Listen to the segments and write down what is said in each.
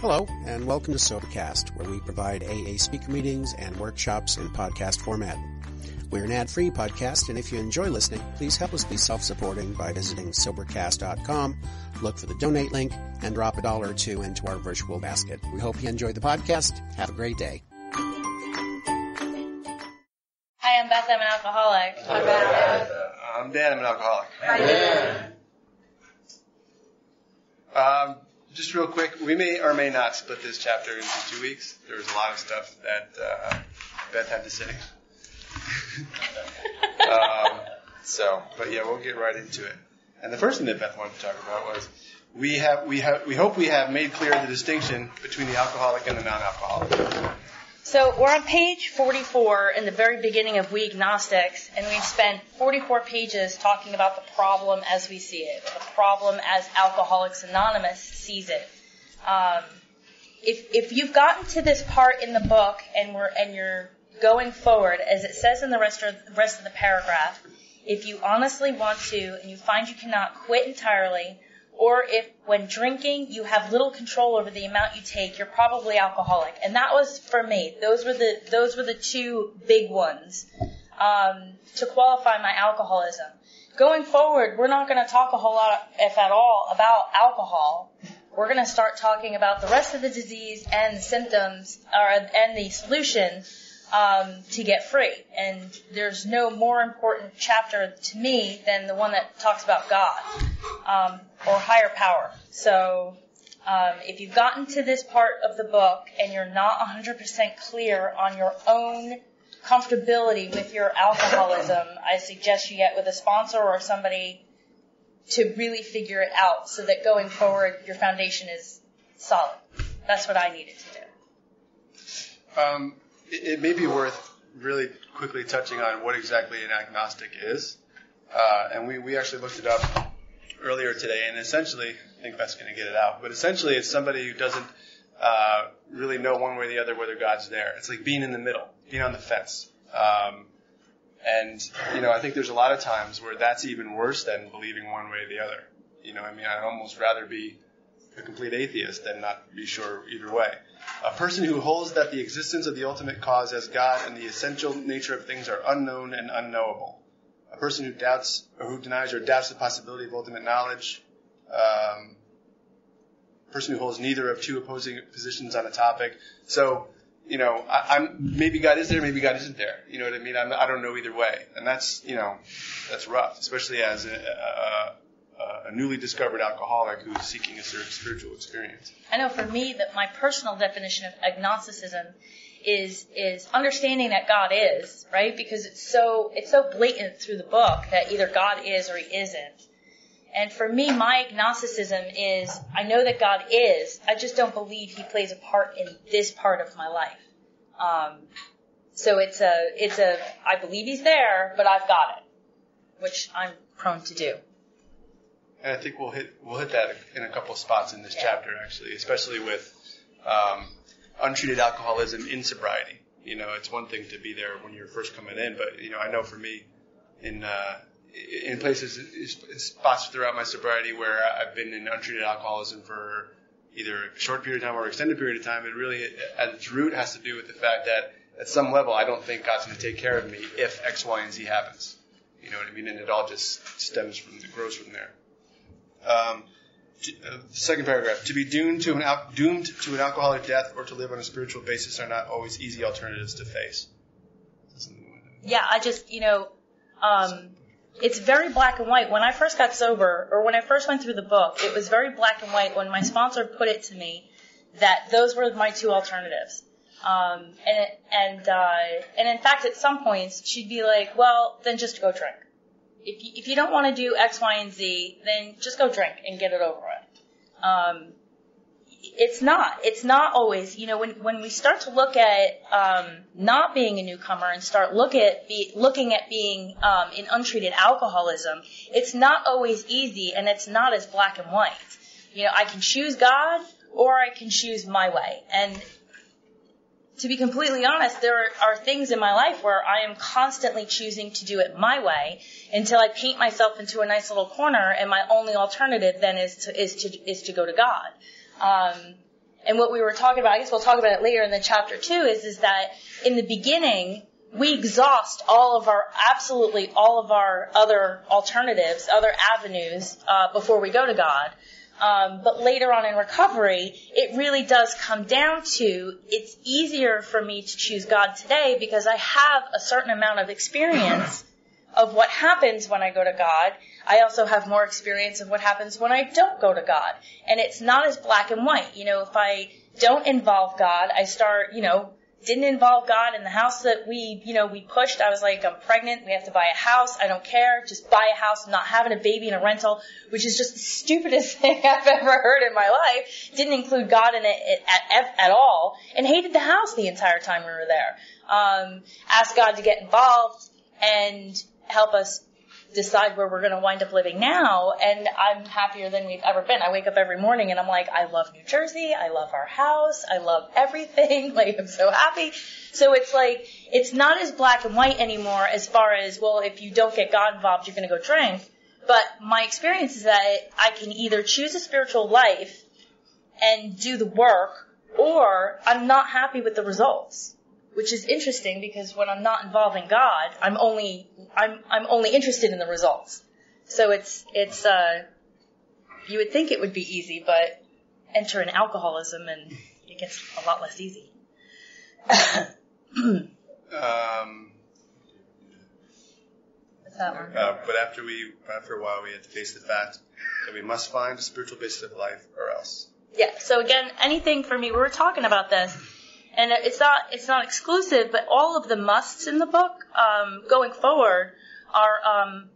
Hello, and welcome to Sobercast, where we provide AA speaker meetings and workshops in podcast format. We're an ad-free podcast, and if you enjoy listening, please help us be self-supporting by visiting Sobercast.com, look for the donate link, and drop a dollar or two into our virtual basket. We hope you enjoy the podcast. Have a great day. Hi, I'm Beth. I'm an alcoholic. I'm Beth. I'm Dan. I'm an alcoholic. Hi, Dan. Um, just real quick, we may or may not split this chapter into two weeks. There was a lot of stuff that uh, Beth had to say. um, so, but yeah, we'll get right into it. And the first thing that Beth wanted to talk about was we have we have we hope we have made clear the distinction between the alcoholic and the non-alcoholic. So we're on page 44 in the very beginning of We Agnostics, and we've spent 44 pages talking about the problem as we see it, the problem as Alcoholics Anonymous sees it. Um, if if you've gotten to this part in the book and we're and you're going forward, as it says in the rest of, the rest of the paragraph, if you honestly want to and you find you cannot quit entirely, or if when drinking you have little control over the amount you take, you're probably alcoholic. And that was for me. Those were the those were the two big ones um, to qualify my alcoholism. Going forward, we're not going to talk a whole lot, if at all, about alcohol. We're going to start talking about the rest of the disease and the symptoms, or and the solution um, to get free. And there's no more important chapter to me than the one that talks about God um, or higher power. So um, if you've gotten to this part of the book and you're not 100% clear on your own comfortability with your alcoholism, I suggest you get with a sponsor or somebody to really figure it out so that going forward your foundation is solid. That's what I needed to do. Um, it, it, may be worth really quickly touching on what exactly an agnostic is. Uh, and we, we actually looked it up earlier today, and essentially, I think Beth's going to get it out, but essentially it's somebody who doesn't uh, really know one way or the other whether God's there. It's like being in the middle, being on the fence. Um, and, you know, I think there's a lot of times where that's even worse than believing one way or the other. You know, I mean, I'd almost rather be a complete atheist than not be sure either way. A person who holds that the existence of the ultimate cause as God and the essential nature of things are unknown and unknowable. A person who doubts or who denies or doubts the possibility of ultimate knowledge. Um, a person who holds neither of two opposing positions on a topic. So, you know, I, am maybe God is there, maybe God isn't there. You know what I mean? I'm, I do not know either way, and that's you know, that's rough, especially as a, a, a newly discovered alcoholic who's seeking a spiritual experience. I know for me that my personal definition of agnosticism is is understanding that God is, right? Because it's so it's so blatant through the book that either God is or he isn't. And for me, my agnosticism is I know that God is, I just don't believe he plays a part in this part of my life. Um, so it's a it's a I believe he's there, but I've got it, which I'm prone to do. And I think we'll hit we'll hit that in a couple of spots in this yeah. chapter actually, especially with um, untreated alcoholism in sobriety. You know, it's one thing to be there when you're first coming in, but you know, I know for me, in uh, in places, spots throughout my sobriety where I've been in untreated alcoholism for either a short period of time or an extended period of time, it really, at its root, has to do with the fact that at some level, I don't think God's going to take care of me if X, Y, and Z happens. You know what I mean? And it all just stems from, the grows from there. Um, to, uh, second paragraph. To be doomed to an al- doomed to an alcoholic death or to live on a spiritual basis are not always easy alternatives to face. Yeah, I just you know, um, it's very black and white. When I first got sober, or when I first went through the book, it was very black and white. When my sponsor put it to me, that those were my two alternatives. Um, and and uh, and in fact, at some points, she'd be like, "Well, then just go drink." If you, if you don't want to do X, Y, and Z, then just go drink and get it over with. Um, it's not. It's not always. You know, when when we start to look at um, not being a newcomer and start look at be, looking at being um, in untreated alcoholism, it's not always easy, and it's not as black and white. You know, I can choose God or I can choose my way, and to be completely honest, there are, things in my life where I am constantly choosing to do it my way until I paint myself into a nice little corner, and my only alternative then is to is to is to go to God. Um, And what we were talking about, I guess we'll talk about it later in the chapter two, is is that in the beginning we exhaust all of our absolutely all of our other alternatives, other avenues uh, before we go to God. Um, but later on in recovery, it really does come down to it's easier for me to choose God today because I have a certain amount of experience of what happens when I go to God. I also have more experience of what happens when I don't go to God. And it's not as black and white. You know, if I don't involve God, I start, you know, didn't involve God in the house that we, you know, we pushed. I was like, I'm pregnant. We have to buy a house. I don't care. Just buy a house. I'm not having a baby in a rental, which is just the stupidest thing I've ever heard in my life. Didn't include God in it at, at all and hated the house the entire time we were there. Um, asked God to get involved and help us decide where we're going to wind up living now. And I'm happier than we've ever been. I wake up every morning and I'm like, I love New Jersey. I love our house. I love everything. Like, I'm so happy. So it's like, it's not as black and white anymore as far as, well, if you don't get God involved, you're going to go drink. But my experience is that I can either choose a spiritual life and do the work, or I'm not happy with the results which is interesting because when I'm not involving God, I'm only I'm I'm only interested in the results. So it's it's uh, you would think it would be easy, but enter in alcoholism and it gets a lot less easy. um, What's that one? uh, but after we, after a while, we had to face the fact that we must find a spiritual basis of life, or else. Yeah. So again, anything for me, we were talking about this and it's not it's not exclusive, but all of the musts in the book um, going forward are um,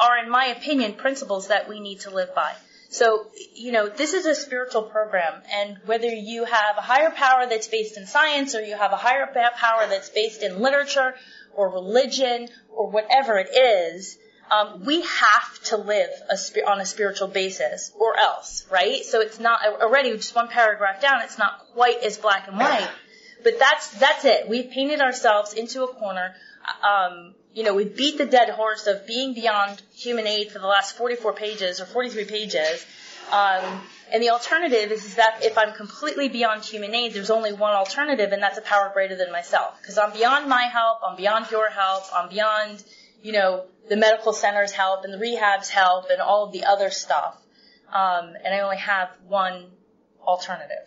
are, in my opinion, principles that we need to live by. So, you know, this is a spiritual program, and whether you have a higher power that's based in science, or you have a higher power that's based in literature, or religion, or whatever it is, um, we have to live a, on a spiritual basis, or else, right? So it's not already just one paragraph down. It's not quite as black and white. But that's that's it. We've painted ourselves into a corner. Um, you know, we beat the dead horse of being beyond human aid for the last 44 pages or 43 pages. Um, and the alternative is, is that if I'm completely beyond human aid, there's only one alternative, and that's a power greater than myself. Because I'm beyond my help, I'm beyond your help, I'm beyond, you know, the medical center's help and the rehab's help and all of the other stuff. Um, and I only have one alternative.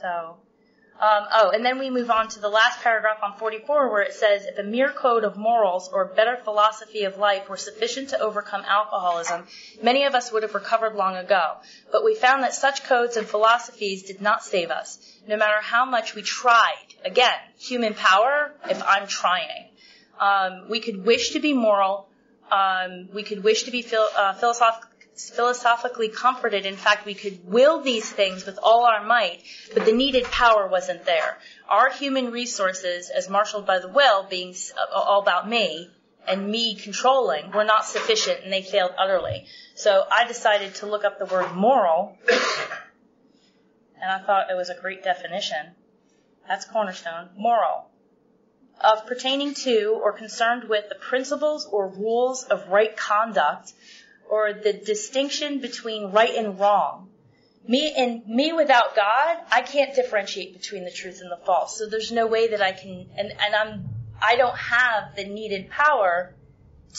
So, um, oh, and then we move on to the last paragraph on 44 where it says, if a mere code of morals or better philosophy of life were sufficient to overcome alcoholism, many of us would have recovered long ago. But we found that such codes and philosophies did not save us, no matter how much we tried. Again, human power, if I'm trying. Um, we could wish to be moral, um, we could wish to be phil- uh, philosoph- philosophically comforted. In fact, we could will these things with all our might, but the needed power wasn't there. Our human resources, as marshaled by the will, being all about me, and me controlling were not sufficient and they failed utterly. So I decided to look up the word moral and I thought it was a great definition. That's cornerstone. Moral. Of pertaining to or concerned with the principles or rules of right conduct or the distinction between right and wrong. Me and me without God, I can't differentiate between the truth and the false. So there's no way that I can, and, and I'm, I don't have the needed power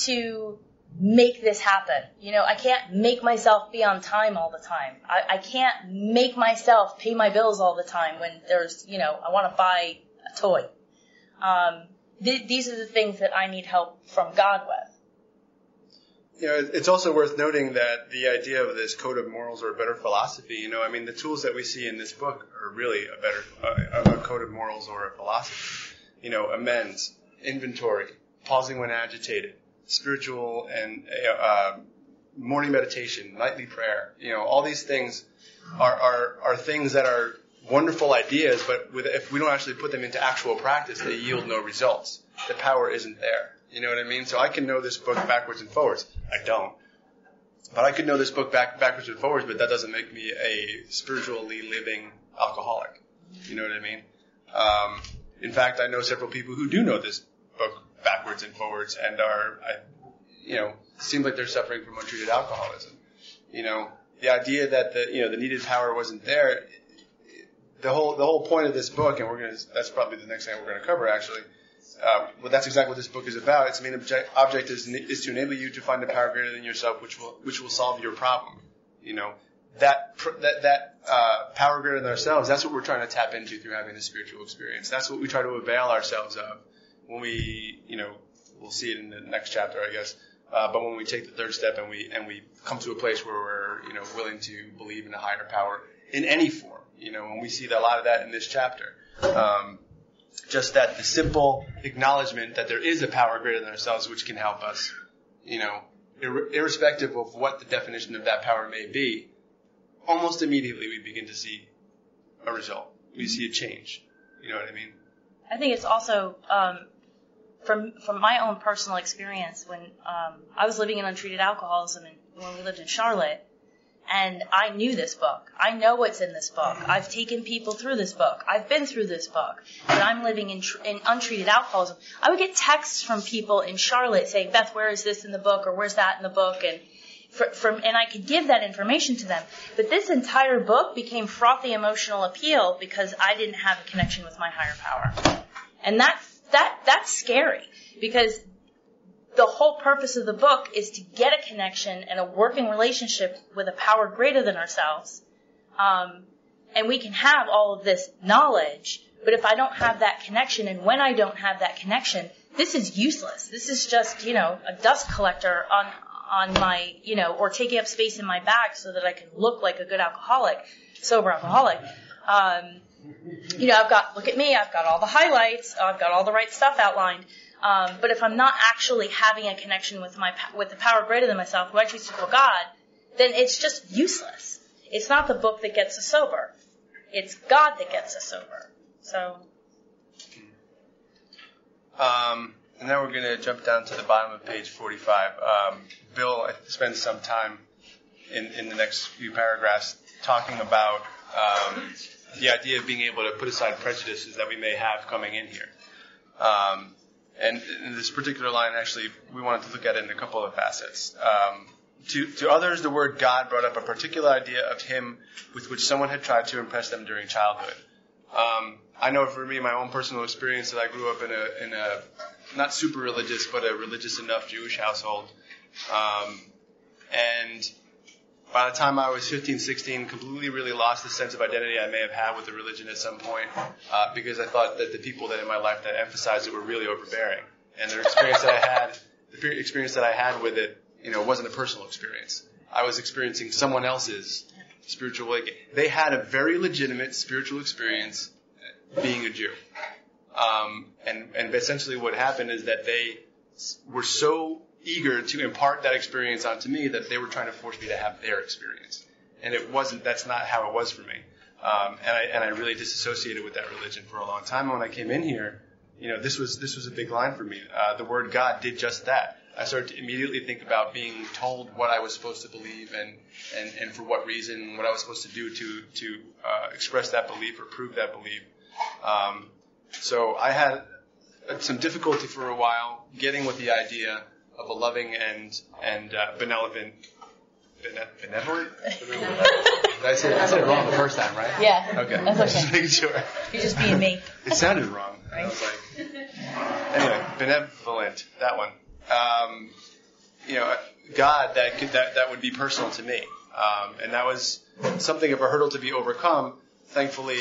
to make this happen. You know, I can't make myself be on time all the time. I, I can't make myself pay my bills all the time when there's, you know, I want to buy a toy. Um, th- these are the things that I need help from God with you know, it's also worth noting that the idea of this code of morals or a better philosophy, you know, I mean, the tools that we see in this book are really a better a, a code of morals or a philosophy. You know, amends, inventory, pausing when agitated, spiritual and uh, morning meditation, nightly prayer. You know, all these things are are, are things that are wonderful ideas, but with, if we don't actually put them into actual practice, they yield no results. The power isn't there. You know what I mean? So I can know this book backwards and forwards. I don't. But I could know this book back, backwards and forwards, but that doesn't make me a spiritually living alcoholic. You know what I mean? Um, in fact, I know several people who do know this book backwards and forwards and are, I, you know, seems like they're suffering from untreated alcoholism. You know, the idea that the you know the needed power wasn't there. The whole the whole point of this book, and we're gonna that's probably the next thing we're gonna cover actually. Uh, well, that's exactly what this book is about. Its main object, object is, is to enable you to find a power greater than yourself, which will which will solve your problem. You know that that that uh, power greater than ourselves. That's what we're trying to tap into through having a spiritual experience. That's what we try to avail ourselves of when we, you know, we'll see it in the next chapter, I guess. Uh, but when we take the third step and we and we come to a place where we're, you know, willing to believe in a higher power in any form, you know, and we see a lot of that in this chapter. Um, just that the simple acknowledgement that there is a power greater than ourselves which can help us, you know, ir- irrespective of what the definition of that power may be, almost immediately we begin to see a result. We see a change. You know what I mean? I think it's also um, from from my own personal experience when um, I was living in untreated alcoholism and when we lived in Charlotte, and I knew this book. I know what's in this book. I've taken people through this book. I've been through this book. When I'm living in, tr- in untreated alcoholism, I would get texts from people in Charlotte saying, "Beth, where is this in the book?" or "Where's that in the book?" and from and I could give that information to them. But this entire book became frothy emotional appeal because I didn't have a connection with my higher power. And that's that that's scary because the whole purpose of the book is to get a connection and a working relationship with a power greater than ourselves. Um, and we can have all of this knowledge, but if I don't have that connection, and when I don't have that connection, this is useless. This is just, you know, a dust collector on on my, you know, or taking up space in my bag so that I can look like a good alcoholic, sober alcoholic. Um, you know, I've got, look at me, I've got all the highlights, I've got all the right stuff outlined. Um, but if I'm not actually having a connection with my, with the power greater than myself, who I choose to call God, then it's just useless. It's not the book that gets us sober. It's God that gets us sober. So. Um, and then we're going to jump down to the bottom of page 45. Um, Bill spends some time in, in the next few paragraphs talking about um, the idea of being able to put aside prejudices that we may have coming in here. Um, and in this particular line, actually, we wanted to look at it in a couple of facets. Um, to, to others, the word God brought up a particular idea of Him with which someone had tried to impress them during childhood. Um, I know for me, my own personal experience, that I grew up in a, in a not super religious, but a religious enough Jewish household. Um, and by the time I was 15, 16, completely really lost the sense of identity I may have had with the religion at some point uh, because I thought that the people that in my life that emphasized it were really overbearing. And the experience that I had, the experience that I had with it, you know, wasn't a personal experience. I was experiencing someone else's spiritual awakening. They had a very legitimate spiritual experience being a Jew. Um, and, and essentially what happened is that they were so eager to impart that experience onto me that they were trying to force me to have their experience. And it wasn't, that's not how it was for me. Um, and I, and I really disassociated with that religion for a long time. And when I came in here, you know, this was, this was a big line for me. Uh, the word God did just that. I started to immediately think about being told what I was supposed to believe and, and, and for what reason, what I was supposed to do to, to uh, express that belief or prove that belief. Um, so I had some difficulty for a while getting with the idea of a loving and and uh, benevolent. Benevolent? Did I say I said it wrong the first time, right? Yeah. Okay. That's okay. Just making sure. You're just being me. It sounded wrong. I was like, anyway, benevolent. That one. Um, you know, God that could, that that would be personal to me, um, and that was something of a hurdle to be overcome. Thankfully,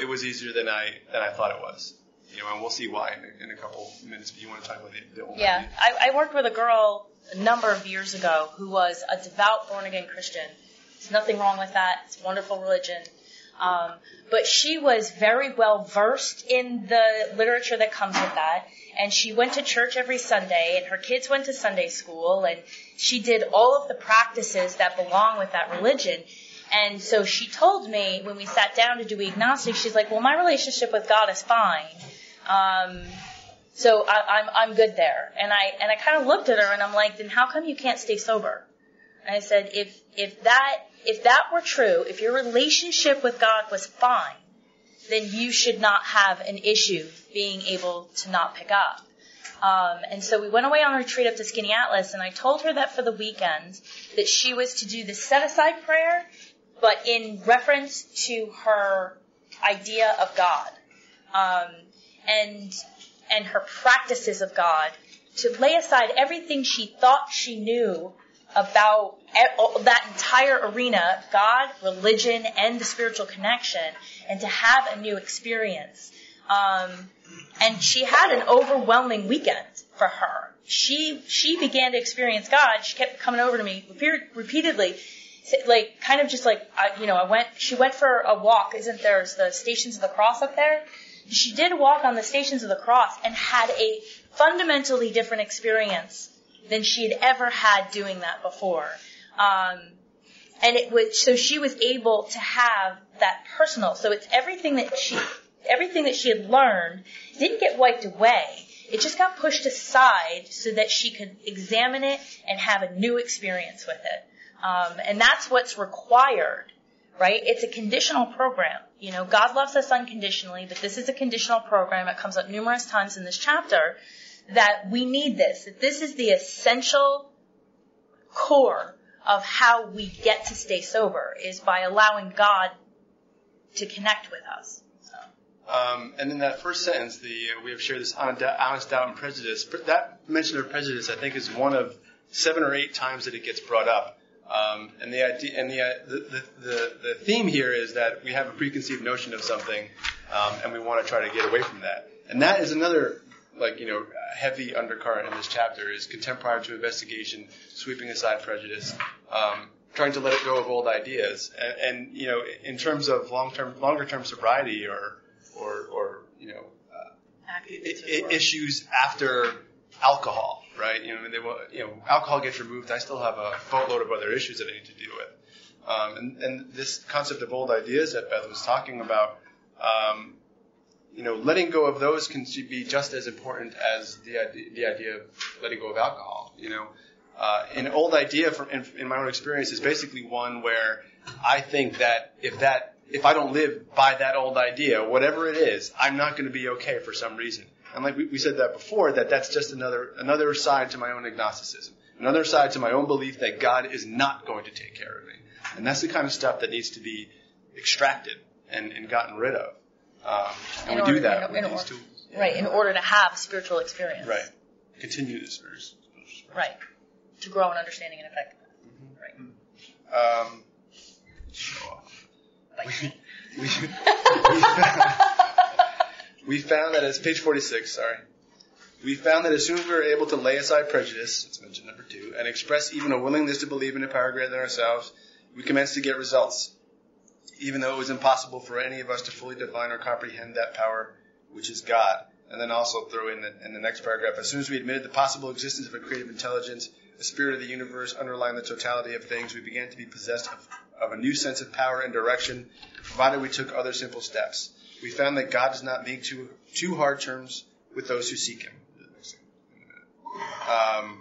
it was easier than I than I thought it was. You know, and we'll see why in a, in a couple minutes. If you want to talk about the, the yeah, I, I worked with a girl a number of years ago who was a devout born again Christian. There's nothing wrong with that. It's a wonderful religion. Um, but she was very well versed in the literature that comes with that. And she went to church every Sunday, and her kids went to Sunday school, and she did all of the practices that belong with that religion. And so she told me when we sat down to do agnostic, she's like, "Well, my relationship with God is fine, um, so I, I'm I'm good there." And I and I kind of looked at her and I'm like, "Then how come you can't stay sober?" And I said, "If if that if that were true, if your relationship with God was fine, then you should not have an issue being able to not pick up." Um, and so we went away on a retreat up to Skaneateles, and I told her that for the weekend that she was to do the set aside prayer, but in reference to her idea of God, um, and and her practices of God, to lay aside everything she thought she knew about that entire arena, God, religion, and the spiritual connection, and to have a new experience. Um, and she had an overwhelming weekend for her. She she began to experience God. She kept coming over to me repeatedly, like kind of just like you know I went. She went for a walk. Isn't there the Stations of the Cross up there? She did walk on the Stations of the Cross and had a fundamentally different experience than she had ever had doing that before. Um, and it was so she was able to have that personal. So it's everything that she everything that she had learned didn't get wiped away. It just got pushed aside so that she could examine it and have a new experience with it. Um, and that's what's required, right? It's a conditional program. You know, God loves us unconditionally, but this is a conditional program. It comes up numerous times in this chapter that we need this, that this is the essential core of how we get to stay sober is by allowing God to connect with us. Um, and in that first sentence, the uh, we have shared this honest doubt and prejudice. That mention of prejudice, I think, is one of seven or eight times that it gets brought up. Um, and the idea, and the, uh, the, the, the, theme here is that we have a preconceived notion of something, um, and we want to try to get away from that. And that is another, like you know, heavy undercurrent in this chapter is contempt prior to investigation, sweeping aside prejudice, um, trying to let it go of old ideas, and, and you know, in terms of long term, longer term sobriety or or, or you know, uh, issues after alcohol, right? You know, they will, you know, alcohol gets removed. I still have a boatload of other issues that I need to deal with. Um, and, and this concept of old ideas that Beth was talking about, um, you know, letting go of those can be just as important as the idea, the idea of letting go of alcohol. You know, uh, an old idea from in, in my own experience is basically one where I think that if that if I don't live by that old idea, whatever it is, I'm not going to be okay for some reason. And like we, we said that before, that that's just another another side to my own agnosticism, another side to my own belief that God is not going to take care of me. And that's the kind of stuff that needs to be extracted and, and gotten rid of. Um, and in we order, do that in, with in these tools. Right, in order to have a spiritual experience. Right. Continue this spiritual Right. To grow in understanding and effectiveness. Mm-hmm. Right. Um, we, we, we, found, we found that as page 46, sorry, we found that as soon as we were able to lay aside prejudice, it's mentioned number two, and express even a willingness to believe in a power greater than ourselves, we commenced to get results, even though it was impossible for any of us to fully define or comprehend that power, which is God. And then also throw in the, in the next paragraph, as soon as we admitted the possible existence of a creative intelligence, the spirit of the universe underlying the totality of things, we began to be possessed of of a new sense of power and direction, provided we took other simple steps. We found that God does not make too, too hard terms with those who seek Him. Um,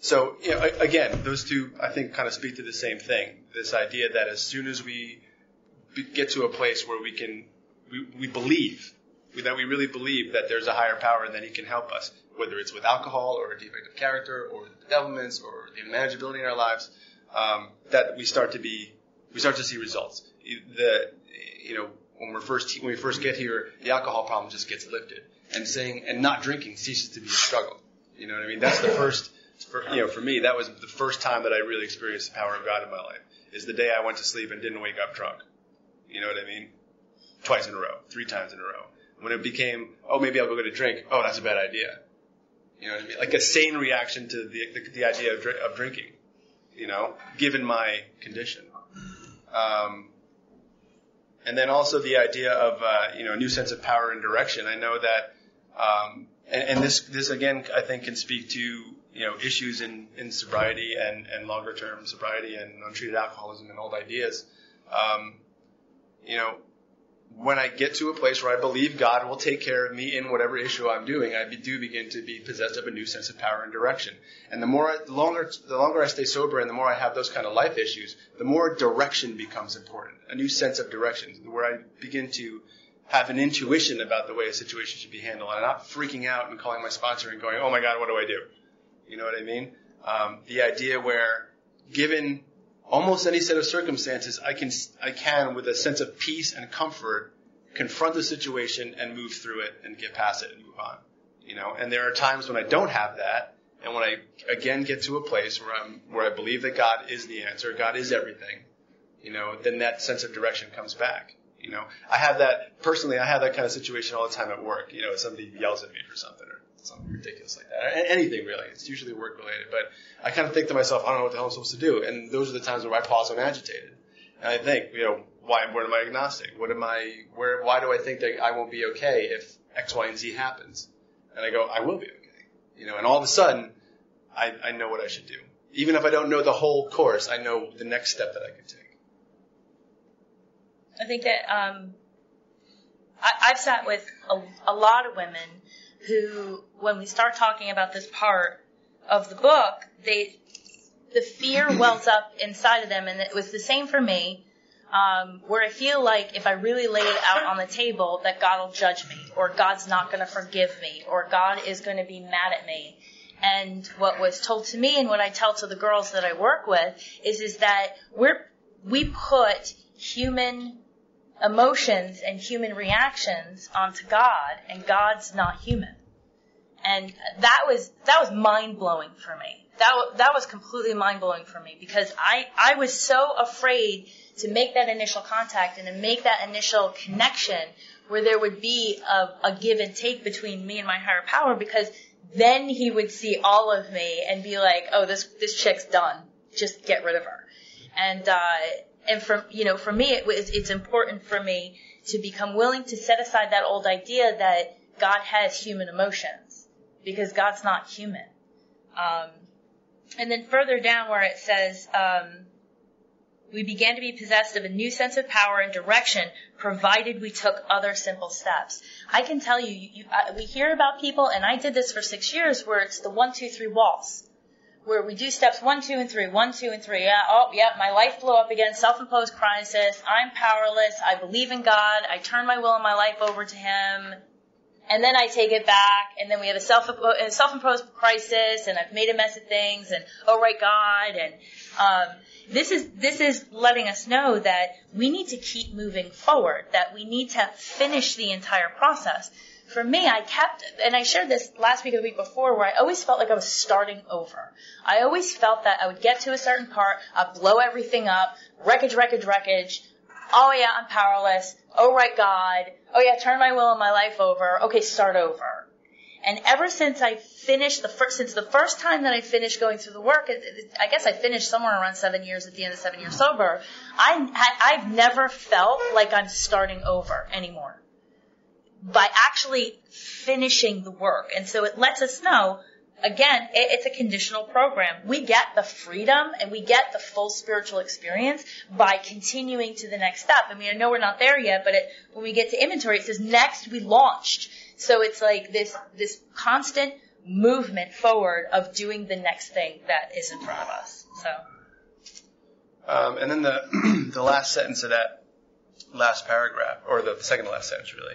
so, you know, again, those two, I think, kind of speak to the same thing. This idea that as soon as we get to a place where we can, we, we believe, that we really believe that there's a higher power and that He can help us, whether it's with alcohol or a defect of character or the developments or the manageability in our lives, um, that we start to be we start to see results. The you know when we're first when we first get here, the alcohol problem just gets lifted, and saying and not drinking ceases to be a struggle. You know what I mean? That's the first. For, you know, for me, that was the first time that I really experienced the power of God in my life. Is the day I went to sleep and didn't wake up drunk. You know what I mean? Twice in a row, three times in a row. When it became, oh, maybe I'll go get a drink. Oh, that's a bad idea. You know what I mean? Like a sane reaction to the the, the idea of, of drinking you know, given my condition. Um, and then also the idea of uh, you know a new sense of power and direction. I know that, um, and, and, this this again I think can speak to you know issues in, in sobriety and, and longer term sobriety and untreated alcoholism and old ideas. Um, you know, when I get to a place where I believe God will take care of me in whatever issue I'm doing, I do begin to be possessed of a new sense of power and direction. And the more, I, the longer, the longer I stay sober, and the more I have those kind of life issues, the more direction becomes important. A new sense of direction, where I begin to have an intuition about the way a situation should be handled. I'm not freaking out and calling my sponsor and going, oh my God, what do I do? You know what I mean? Um, the idea where given almost any set of circumstances, I can, I can with a sense of peace and comfort confront the situation and move through it and get past it and move on. You know, and there are times when I don't have that, and when I again get to a place where I'm where I believe that God is the answer, God is everything, you know, then that sense of direction comes back. You know, I have that personally. I have that kind of situation all the time at work. You know, somebody yells at me for something something ridiculous like that. Anything really. It's usually work related. But I kind of think to myself, I don't know what the hell I'm supposed to do. And those are the times where I pause. I'm agitated, and I think, you know, why? What am I agnostic? What am I? Where? Why do I think that I won't be okay if X, Y, and Z happens? And I go, I will be okay. You know, and all of a sudden, I, I know what I should do. Even if I don't know the whole course, I know the next step that I can take. I think that um, I, I've sat with a, a lot of women who, when we start talking about this part of the book, they the fear wells up inside of them, and it was the same for me. Um, where I feel like if I really lay it out on the table, that God will judge me, or God's not going to forgive me, or God is going to be mad at me. And what was told to me, and what I tell to the girls that I work with, is is that we're we put human emotions and human reactions onto God, and God's not human. And that was that was mind blowing for me. That that was completely mind blowing for me because I I was so afraid to make that initial contact and to make that initial connection where there would be a, a give and take between me and my higher power because then he would see all of me and be like, oh, this this chick's done. Just get rid of her. And uh, and for you know for me it was it's important for me to become willing to set aside that old idea that God has human emotions because God's not human. Um, and then further down where it says, um, we began to be possessed of a new sense of power and direction, provided we took other simple steps. I can tell you, you, you uh, we hear about people, and I did this for six years, where it's the one, two, three waltz where we do steps one, two, and three. One, two, and three. Yeah, oh, yeah, my life blew up again. Self-imposed crisis. I'm powerless. I believe in God. I turn my will and my life over to Him. And then I take it back, and then we have a self self-imposed crisis, and I've made a mess of things, and oh right, God, and um, this is this is letting us know that we need to keep moving forward, that we need to finish the entire process for me, I kept, and I shared this last week or the week before, where I always felt like I was starting over. I always felt that I would get to a certain part, I'd blow everything up, wreckage, wreckage, wreckage. Oh yeah, I'm powerless. Oh right, God. Oh yeah, turn my will and my life over. Okay, start over. And ever since I finished the first, since the first time that I finished going through the work, I guess I finished somewhere around seven years at the end of seven years sober. I, I've never felt like I'm starting over anymore by actually finishing the work. And so it lets us know, again, it's a conditional program. We get the freedom and we get the full spiritual experience by continuing to the next step. I mean, I know we're not there yet, but it, when we get to inventory, it says next we launched. So it's like this, this constant movement forward of doing the next thing that is in front of us. So. Um, and then the the last sentence of that last paragraph, or the second to last sentence, really,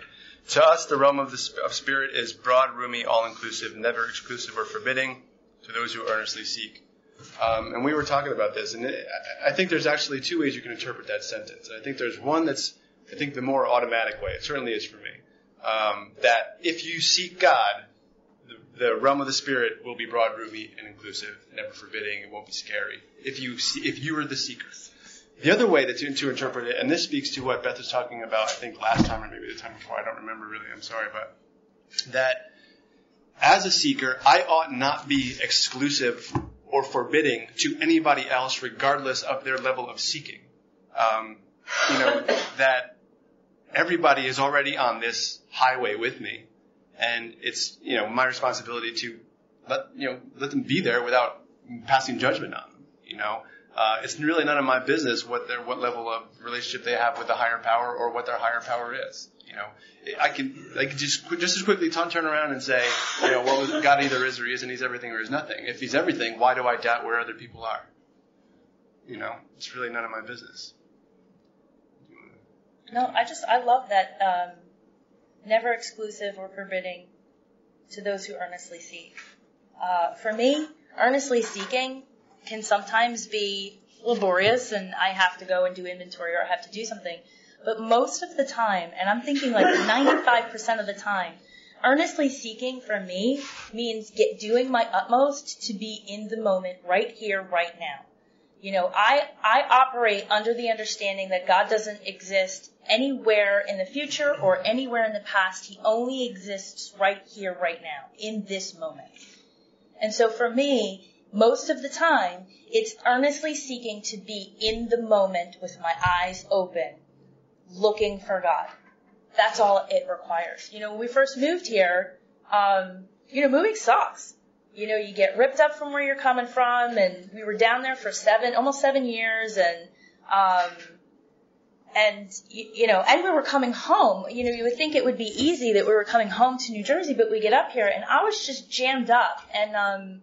to us, the realm of the of spirit is broad, roomy, all inclusive, never exclusive or forbidding to those who earnestly seek. Um, and we were talking about this, and it, I think there's actually two ways you can interpret that sentence. I think there's one that's, I think, the more automatic way. It certainly is for me. Um, that if you seek God, the, the, realm of the spirit will be broad, roomy, and inclusive, never forbidding. It won't be scary. If you if you are the seeker. The other way that to, to interpret it, and this speaks to what Beth was talking about, I think last time or maybe the time before, I don't remember really, I'm sorry, but that as a seeker, I ought not be exclusive or forbidding to anybody else, regardless of their level of seeking. Um, you know, that everybody is already on this highway with me, and it's, you know, my responsibility to let, you know, let them be there without passing judgment on them, you know uh, it's really none of my business what their what level of relationship they have with the higher power or what their higher power is. You know, I can I can just just as quickly turn around and say, you know, well, God either is or he isn't. He's everything or he's nothing. If he's everything, why do I doubt where other people are? You know, it's really none of my business. No, I just I love that um, never exclusive or forbidding to those who earnestly seek. Uh, for me, earnestly seeking can sometimes be laborious and I have to go and do inventory or I have to do something. But most of the time, and I'm thinking like 95% of the time, earnestly seeking for me means get doing my utmost to be in the moment right here, right now. You know, I, I operate under the understanding that God doesn't exist anywhere in the future or anywhere in the past. He only exists right here, right now, in this moment. And so for me, most of the time, it's earnestly seeking to be in the moment with my eyes open, looking for God. That's all it requires. You know, when we first moved here, um, you know, moving sucks. You know, you get ripped up from where you're coming from, and we were down there for seven, almost seven years, and um, and you, you know, and we were coming home. You know, you would think it would be easy that we were coming home to New Jersey, but we get up here, and I was just jammed up, and um,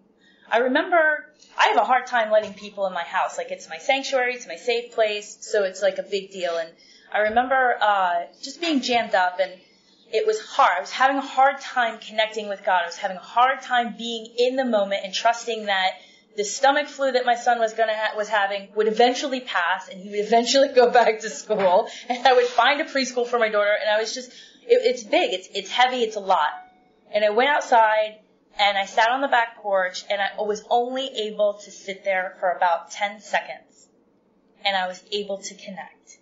I remember I have a hard time letting people in my house. Like it's my sanctuary, it's my safe place, so it's like a big deal. And I remember uh, just being jammed up, and it was hard. I was having a hard time connecting with God. I was having a hard time being in the moment and trusting that the stomach flu that my son was gonna ha- was having would eventually pass, and he would eventually go back to school, and I would find a preschool for my daughter. And I was just, it, it's big, it's it's heavy, it's a lot. And I went outside and I sat on the back porch and I was only able to sit there for about 10 seconds. And I was able to connect.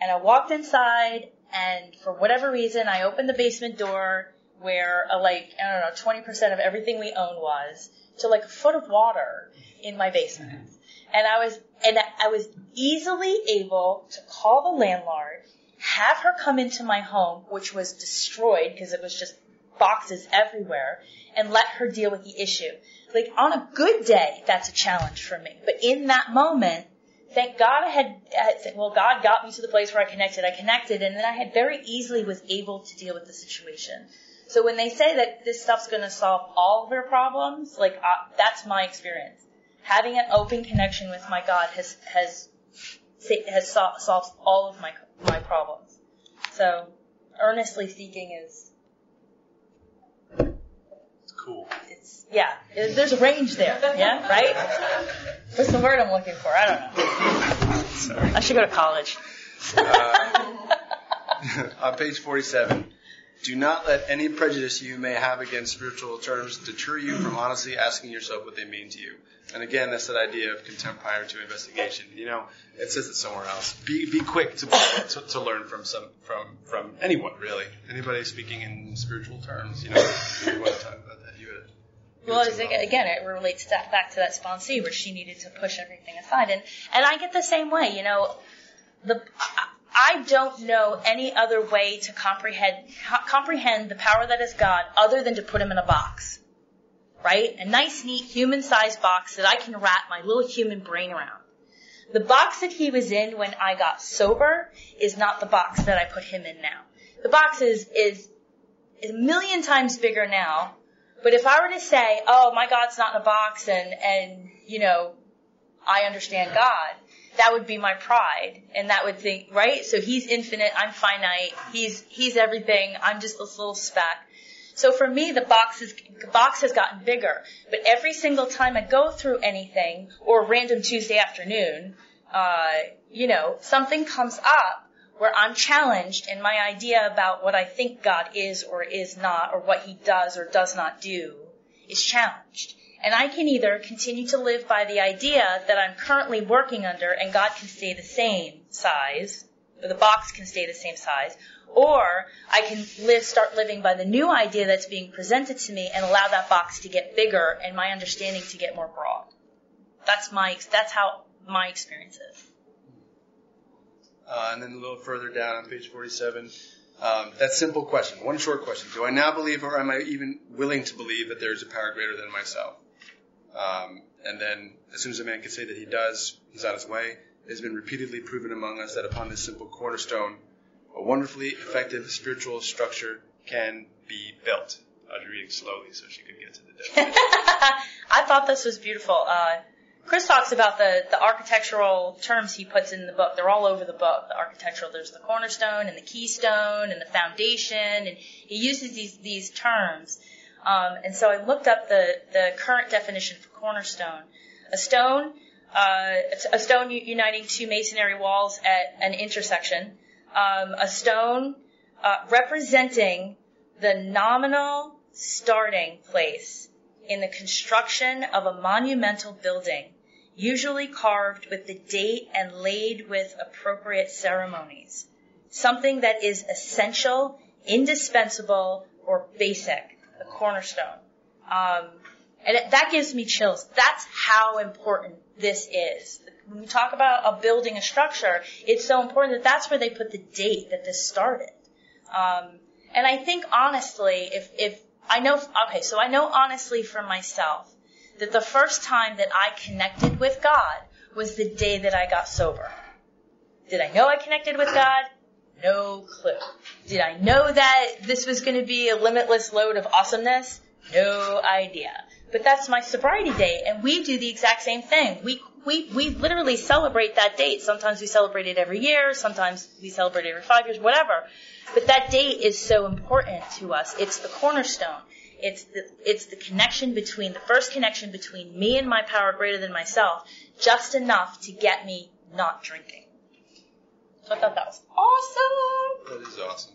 And I walked inside and for whatever reason I opened the basement door where a, like, I don't know, 20% of everything we own was to like a foot of water in my basement. Mm-hmm. And I was, and I was easily able to call the landlord, have her come into my home, which was destroyed because it was just boxes everywhere, and let her deal with the issue. Like on a good day, that's a challenge for me. But in that moment, thank God I had, well, God got me to the place where I connected. I connected, and then I had very easily was able to deal with the situation. So when they say that this stuff's going to solve all of their problems, like uh, that's my experience. Having an open connection with my God has has has sol- solved all of my my problems. So earnestly seeking is Cool. it's yeah. There's a range there. Yeah, right. What's the word I'm looking for? I don't know. Sorry. I should go to college. Uh, on page 47, do not let any prejudice you may have against spiritual terms deter you from honestly asking yourself what they mean to you. And again, that's that idea of contempt prior to investigation. You know, it says it somewhere else. Be be quick to to, to learn from some from from anyone really. Anybody speaking in spiritual terms. You know, if you want to talk about that, you had. you Well, it's, again, it relates back to that sponsee where she needed to push everything aside, and and I get the same way. You know, the I don't know any other way to comprehend co- comprehend the power that is God other than to put him in a box, right? A nice, neat, human-sized box that I can wrap my little human brain around. The box that he was in when I got sober is not the box that I put him in now. The box is is is a million times bigger now. But if I were to say, "Oh, my God's not in a box," and and you know, I understand God, that would be my pride, and that would think, right? So He's infinite, I'm finite. He's He's everything. I'm just this little speck. So for me, the box is box has gotten bigger. But every single time I go through anything, or random Tuesday afternoon, uh, you know, something comes up where I'm challenged in my idea about what I think God is or is not, or what He does or does not do, is challenged. And I can either continue to live by the idea that I'm currently working under and God can stay the same size, or the box can stay the same size, or I can live, start living by the new idea that's being presented to me and allow that box to get bigger and my understanding to get more broad. That's my, that's how my experience is. Uh, and then a little further down on page 47, um, that simple question, one short question. Do I now believe or am I even willing to believe that there is a power greater than myself? Um, and then as soon as a man can say that he does, he's on his way. It has been repeatedly proven among us that upon this simple cornerstone, a wonderfully effective spiritual structure can be built. I was reading slowly so she could get to the definition. I thought this was beautiful. Uh, Chris talks about the, the architectural terms he puts in the book. They're all over the book. The architectural, there's the cornerstone and the keystone and the foundation, and he uses these these terms. Um, and so I looked up the the current definition for cornerstone. A stone, uh, a stone uniting two masonry walls at an intersection. Um, a stone uh, representing the nominal starting place in the construction of a monumental building, usually carved with the date and laid with appropriate ceremonies. Something that is essential, indispensable, or basic, the cornerstone. Um, and that gives me chills. That's how important this is. When we talk about a building, a structure, it's so important that that's where they put the date that this started. Um, and I think honestly, if, if I know, okay, so I know honestly for myself that the first time that I connected with God was the day that I got sober. Did I know I connected with God? No clue. Did I know that this was going to be a limitless load of awesomeness? No idea. But that's my sobriety day, and we do the exact same thing. We we we literally celebrate that date. Sometimes we celebrate it every year. Sometimes we celebrate it every five years. Whatever. But that date is so important to us. It's the cornerstone. It's the, it's the connection between, the first connection between me and my power greater than myself, just enough to get me not drinking. So I thought that was awesome. That is awesome.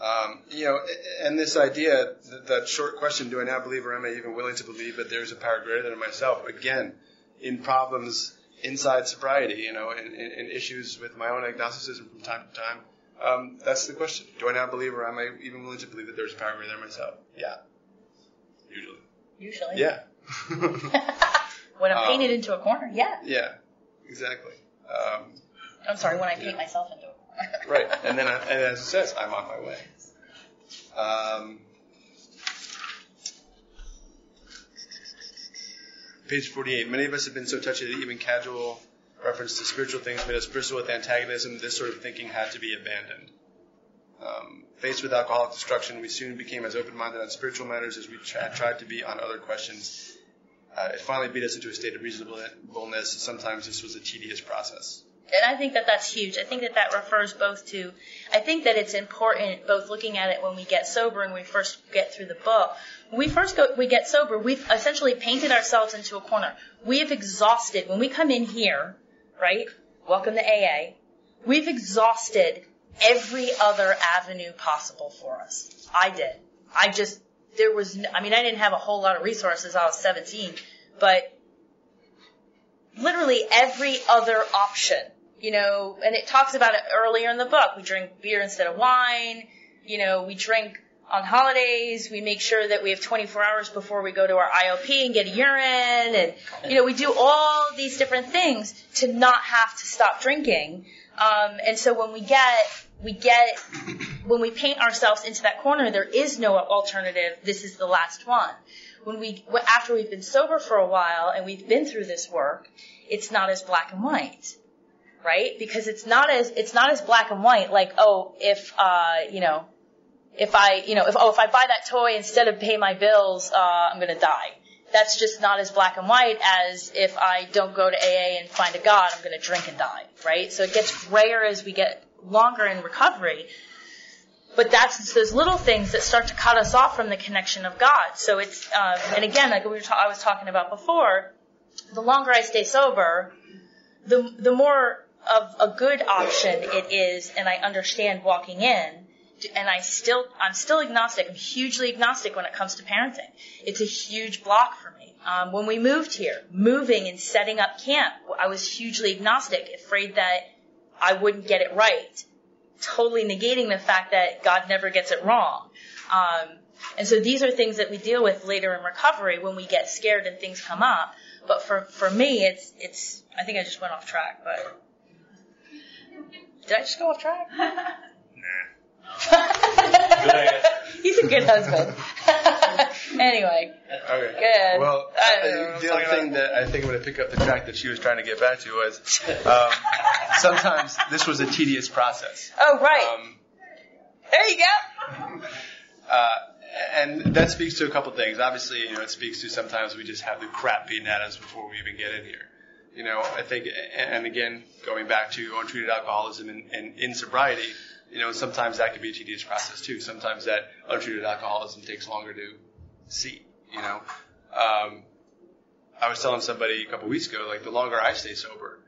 Um, you know, and this idea, that short question, do I now believe or am I even willing to believe that there's a power greater than myself? Again, in problems inside sobriety, you know, in, in issues with my own agnosticism from time to time, um, that's the question. Do I now believe, or am I even willing to believe that there's power in there myself? Yeah. Usually. Usually. Yeah. when I'm painted um, into a corner, yeah. Yeah, exactly. Um, I'm sorry, when I paint yeah. myself into a corner. right, and then, I, and as it says, I'm on my way. Um, page 48. Many of us have been so touchy that even casual reference to spiritual things made us bristle with antagonism. This sort of thinking had to be abandoned. Um, faced with alcoholic destruction, we soon became as open-minded on spiritual matters as we had tried to be on other questions. Uh, it finally beat us into a state of reasonableness. Sometimes this was a tedious process. And I think that that's huge. I think that that refers both to, I think that it's important both looking at it when we get sober and we first get through the book. When we first go, we get sober, we've essentially painted ourselves into a corner. We have exhausted, when we come in here, right? Welcome to AA. We've exhausted every other avenue possible for us. I did. I just, there was, I mean, I didn't have a whole lot of resources. I was 17, but literally every other option, you know, and it talks about it earlier in the book. We drink beer instead of wine. You know, we drink on holidays, we make sure that we have 24 hours before we go to our IOP and get a urine, and you know we do all these different things to not have to stop drinking. Um, and so when we get we get when we paint ourselves into that corner, there is no alternative. This is the last one. When we after we've been sober for a while and we've been through this work, it's not as black and white right? Because it's not as it's not as black and white. Like, oh, if uh, you know, if I, you know, if, oh, if I buy that toy instead of pay my bills, uh, I'm going to die. That's just not as black and white as if I don't go to AA and find a God, I'm going to drink and die, right? So it gets grayer as we get longer in recovery. But that's those little things that start to cut us off from the connection of God. So it's, um, and again, like we were ta- I was talking about before, the longer I stay sober, the the more of a good option it is, and I understand walking in and I still, I'm still agnostic. I'm hugely agnostic when it comes to parenting. It's a huge block for me. Um, when we moved here, moving and setting up camp, I was hugely agnostic, afraid that I wouldn't get it right. Totally negating the fact that God never gets it wrong. Um, and so these are things that we deal with later in recovery when we get scared and things come up. But for, for me, it's, it's, I think I just went off track, but did I just go off track? He's a good husband. anyway. Okay. Good. Well, the other thing that I think I'm going to pick up the track that she was trying to get back to was um, sometimes this was a tedious process. Oh, right. Um, there you go. Uh, and that speaks to a couple things. Obviously, you know, it speaks to sometimes we just have the crap beaten at us before we even get in here. You know, I think, and again, going back to untreated alcoholism and, and in sobriety, you know, sometimes that can be a tedious process too. Sometimes that untreated alcoholism takes longer to see. You know, um, I was telling somebody a couple weeks ago, like the longer I stay sober,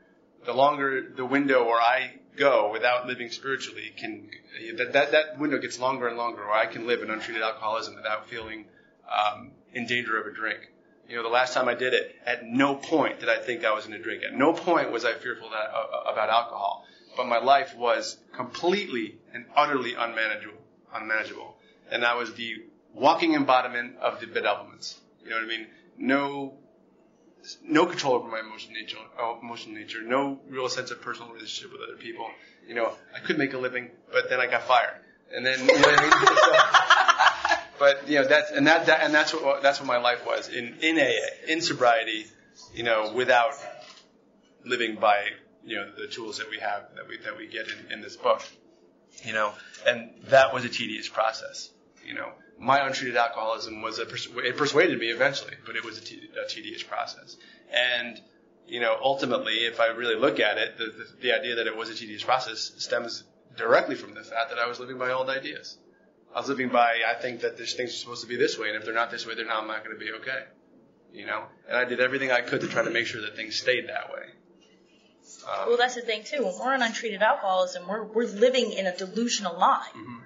the longer the window where I go without living spiritually can that that, that window gets longer and longer where I can live in untreated alcoholism without feeling um, in danger of a drink. You know, the last time I did it, at no point did I think I was going to drink. At no point was I fearful that, uh, about alcohol. But my life was completely and utterly unmanageable. Unmanageable, and I was the walking embodiment of the bedevilments. You know what I mean? No no control over my emotional nature, emotional nature, no real sense of personal relationship with other people. You know, I could make a living, but then I got fired, and then you know what I mean. so, but you know that's and that, that and that's what that's what my life was in in AA in sobriety, you know, without living by you know the tools that we have that we that we get in, in this book, you know, and that was a tedious process, you know my untreated alcoholism was a it persuaded me eventually, but it was a tedious process. And you know, ultimately, if I really look at it, the, the, the idea that it was a tedious process stems directly from the fact that I was living by old ideas. I was living by I think that these things are supposed to be this way, and if they're not this way, they're not, not going to be okay. You know, and I did everything I could to try to make sure that things stayed that way. Um, well, that's the thing too. When we're in untreated alcoholism, we're we're living in a delusional lie. Mm-hmm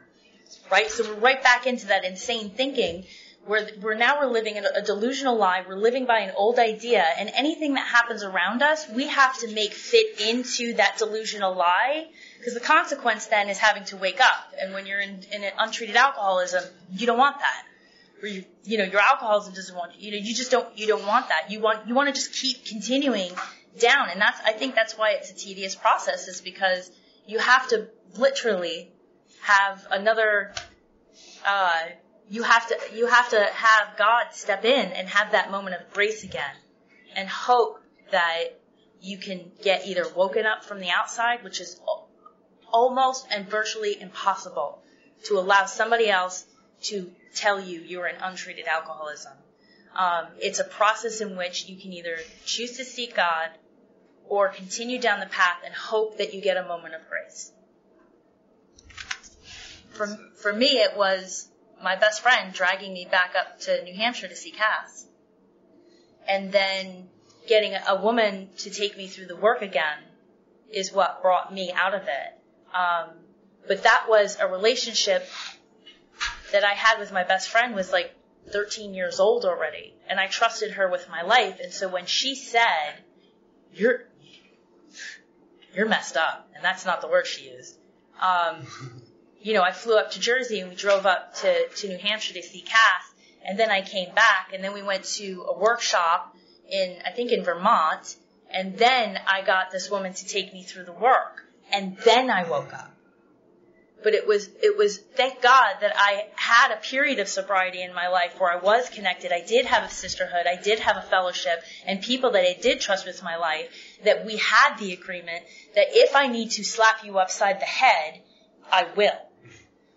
right? So we're right back into that insane thinking where we're now we're living in a delusional lie. We're living by an old idea, and anything that happens around us, we have to make fit into that delusional lie. Because the consequence then is having to wake up. And when you're in, in an untreated alcoholism, you don't want that. Or you, you know, your alcoholism doesn't want you know, you just don't you don't want that. You want you want to just keep continuing down, and that's I think that's why it's a tedious process, is because you have to literally have another uh, you have to you have to have God step in and have that moment of grace again and hope that you can get either woken up from the outside, which is almost and virtually impossible to allow somebody else to tell you you're an untreated alcoholism. Um, it's a process in which you can either choose to seek God or continue down the path and hope that you get a moment of grace for, for me, it was my best friend dragging me back up to New Hampshire to see Cass. And then getting a woman to take me through the work again is what brought me out of it. Um, but that was a relationship that I had with my best friend was like 13 years old already. And I trusted her with my life. And so when she said, you're, you're messed up, and that's not the word she used, um, you know, I flew up to Jersey and we drove up to, to New Hampshire to see Cass. And then I came back and then we went to a workshop in, I think in Vermont. And then I got this woman to take me through the work. And then I woke up. But it was, it was, thank God that I had a period of sobriety in my life where I was connected. I did have a sisterhood. I did have a fellowship and people that I did trust with my life that we had the agreement that if I need to slap you upside the head, I will.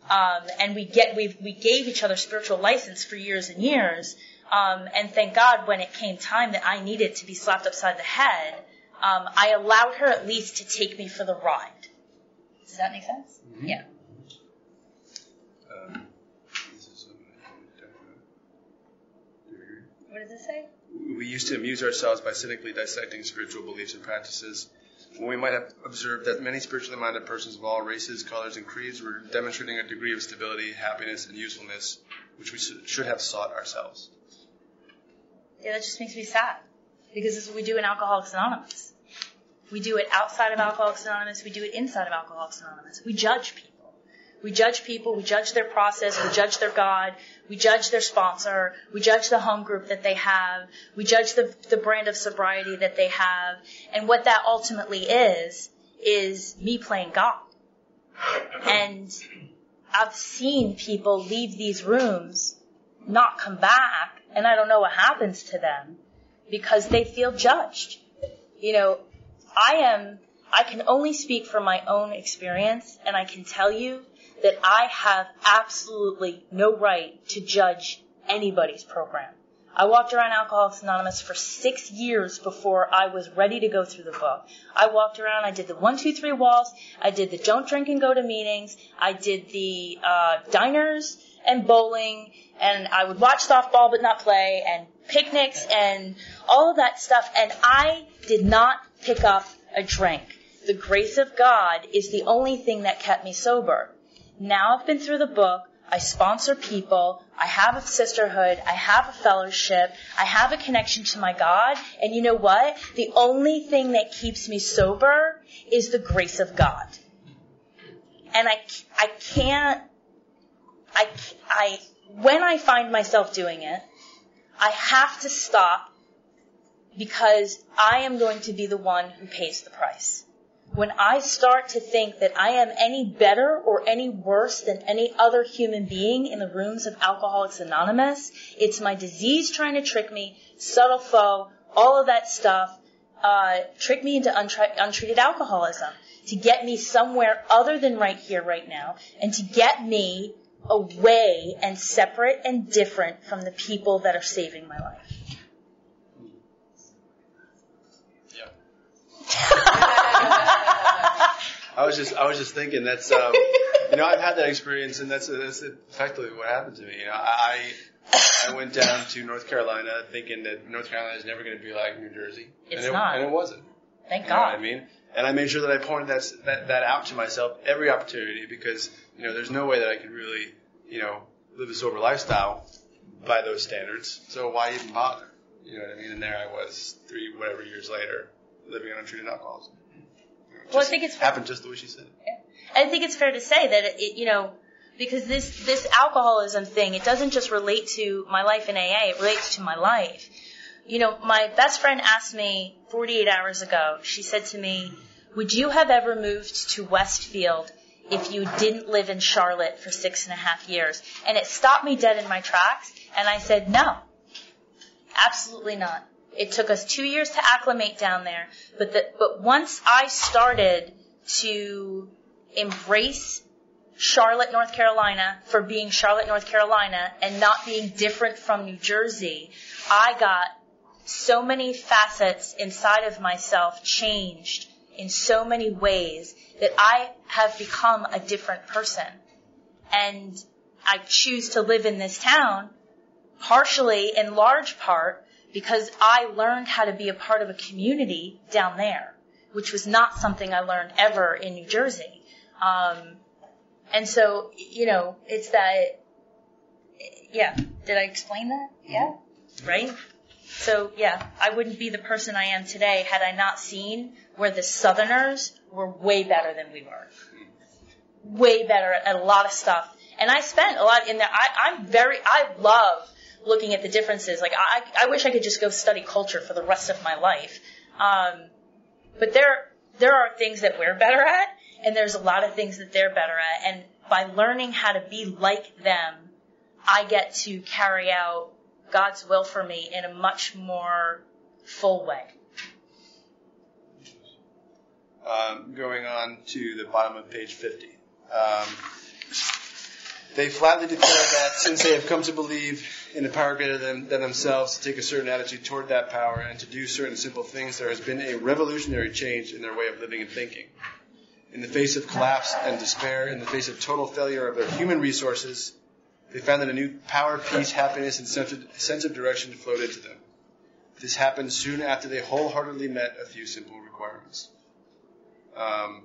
Um, and we get we we gave each other spiritual license for years and years. Um, and thank God when it came time that I needed to be slapped upside the head, um, I allowed her at least to take me for the ride. Does that make sense? Mm-hmm. Yeah. Um, what does it say? We used to amuse ourselves by cynically dissecting spiritual beliefs and practices when we might have observed that many spiritually minded persons of all races, colors, and creeds were demonstrating a degree of stability, happiness, and usefulness which we should have sought ourselves. Yeah, that just makes me sad because this is what we do in Alcoholics Anonymous. We do it outside of Alcoholics Anonymous. We do it inside of Alcoholics Anonymous. We judge people. We judge people, we judge their process, we judge their God, we judge their sponsor, we judge the home group that they have, we judge the, the brand of sobriety that they have, and what that ultimately is, is me playing God. And I've seen people leave these rooms, not come back, and I don't know what happens to them because they feel judged. You know, I am, I can only speak from my own experience, and I can tell you that I have absolutely no right to judge anybody's program. I walked around Alcoholics Anonymous for six years before I was ready to go through the book. I walked around, I did the one, two, three walls, I did the don't drink and go to meetings, I did the uh, diners and bowling, and I would watch softball but not play, and picnics and all of that stuff, and I did not pick up a drink. The grace of God is the only thing that kept me sober. Now I've been through the book. I sponsor people. I have a sisterhood. I have a fellowship. I have a connection to my God. And you know what? The only thing that keeps me sober is the grace of God. And I, I can't, I, I, when I find myself doing it, I have to stop because I am going to be the one who pays the price when I start to think that I am any better or any worse than any other human being in the rooms of Alcoholics Anonymous, it's my disease trying to trick me, subtle foe, all of that stuff, uh, trick me into untre- untreated alcoholism to get me somewhere other than right here, right now, and to get me away and separate and different from the people that are saving my life. I was just I was just thinking that's um, you know I've had that experience and that's that's effectively what happened to me. You know, I I went down to North Carolina thinking that North Carolina is never going to be like New Jersey. It's and it, not. and it wasn't. Thank You know God. what I mean? And I made sure that I pointed that, that that out to myself every opportunity because you know there's no way that I could really you know live a sober lifestyle by those standards. So why even bother? You know what I mean? And there I was three whatever years later living on untreated alcoholism. Well, I think it's- happened just the way she said it. I think it's fair to say that it, you know, because this this alcoholism thing, it doesn't just relate to my life in AA. It relates to my life. You know, my best friend asked me 48 hours ago. She said to me, "Would you have ever moved to Westfield if you didn't live in Charlotte for six and a half years?" And it stopped me dead in my tracks. And I said, "No, absolutely not." It took us two years to acclimate down there, but the, but once I started to embrace Charlotte, North Carolina for being Charlotte, North Carolina and not being different from New Jersey, I got so many facets inside of myself changed in so many ways that I have become a different person. And I choose to live in this town partially in large part because I learned how to be a part of a community down there, which was not something I learned ever in New Jersey. Um, and so, you know, it's that, yeah, did I explain that? Yeah, right? So, yeah, I wouldn't be the person I am today had I not seen where the Southerners were way better than we were. Way better at a lot of stuff. And I spent a lot in there. I, I'm very, I love looking at the differences. Like, I, I wish I could just go study culture for the rest of my life. Um, but there, there are things that we're better at, and there's a lot of things that they're better at. And by learning how to be like them, I get to carry out God's will for me in a much more full way. um, going on to the bottom of page 50. Um, they flatly declare that since they have come to believe in a power greater than, than themselves, to take a certain attitude toward that power, and to do certain simple things, there has been a revolutionary change in their way of living and thinking. In the face of collapse and despair, in the face of total failure of their human resources, they found that a new power, peace, happiness, and sense of, direction flowed into them. This happened soon after they wholeheartedly met a few simple requirements. Um,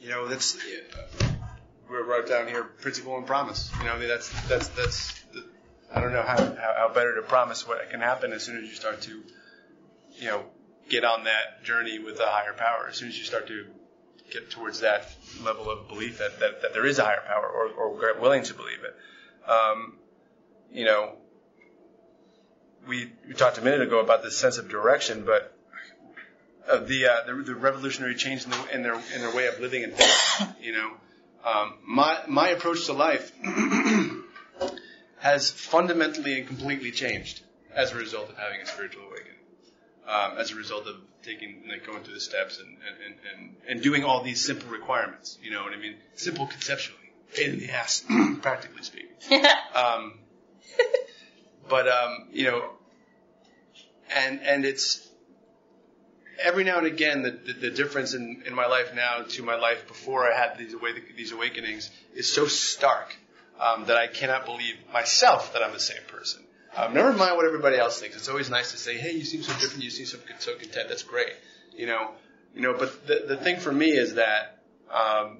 you know, that's we wrote down here principle and promise. You know, I mean, that's that's that's. I don't know how, how how better to promise what can happen as soon as you start to, you know, get on that journey with a higher power. As soon as you start to get towards that level of belief that that, that there is a higher power, or or willing to believe it. Um, you know, we we talked a minute ago about this sense of direction, but of the, uh, the the revolutionary change in, the, in their in their way of living and thinking. You know, um, my my approach to life has fundamentally and completely changed as a result of having a spiritual awakening. Um, as a result of taking like going through the steps and and, and, and and doing all these simple requirements. You know what I mean? Simple conceptually, pain in the ass, practically speaking. Um, but um, you know, and and it's every now and again the, the, the difference in, in my life now to my life before I had these these awakenings is so stark um, that I cannot believe myself that I'm the same person. Um, never mind what everybody else thinks. It's always nice to say, "Hey, you seem so different. You seem so so content. That's great." You know, you know. But the the thing for me is that um,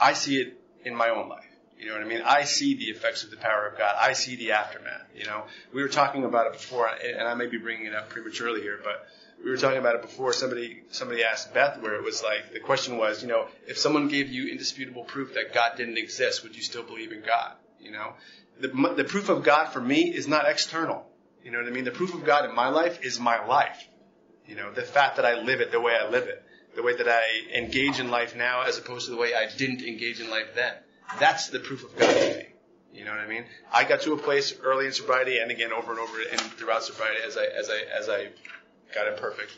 I see it in my own life. You know what I mean? I see the effects of the power of God. I see the aftermath. You know, we were talking about it before, and I may be bringing it up prematurely here, but we were talking about it before. Somebody somebody asked Beth where it was like the question was, you know, if someone gave you indisputable proof that God didn't exist, would you still believe in God? You know, the the proof of God for me is not external. You know what I mean? The proof of God in my life is my life. You know, the fact that I live it the way I live it, the way that I engage in life now as opposed to the way I didn't engage in life then. That's the proof of God to me. You know what I mean? I got to a place early in sobriety and again over and over and throughout sobriety as I as I as I got imperfect,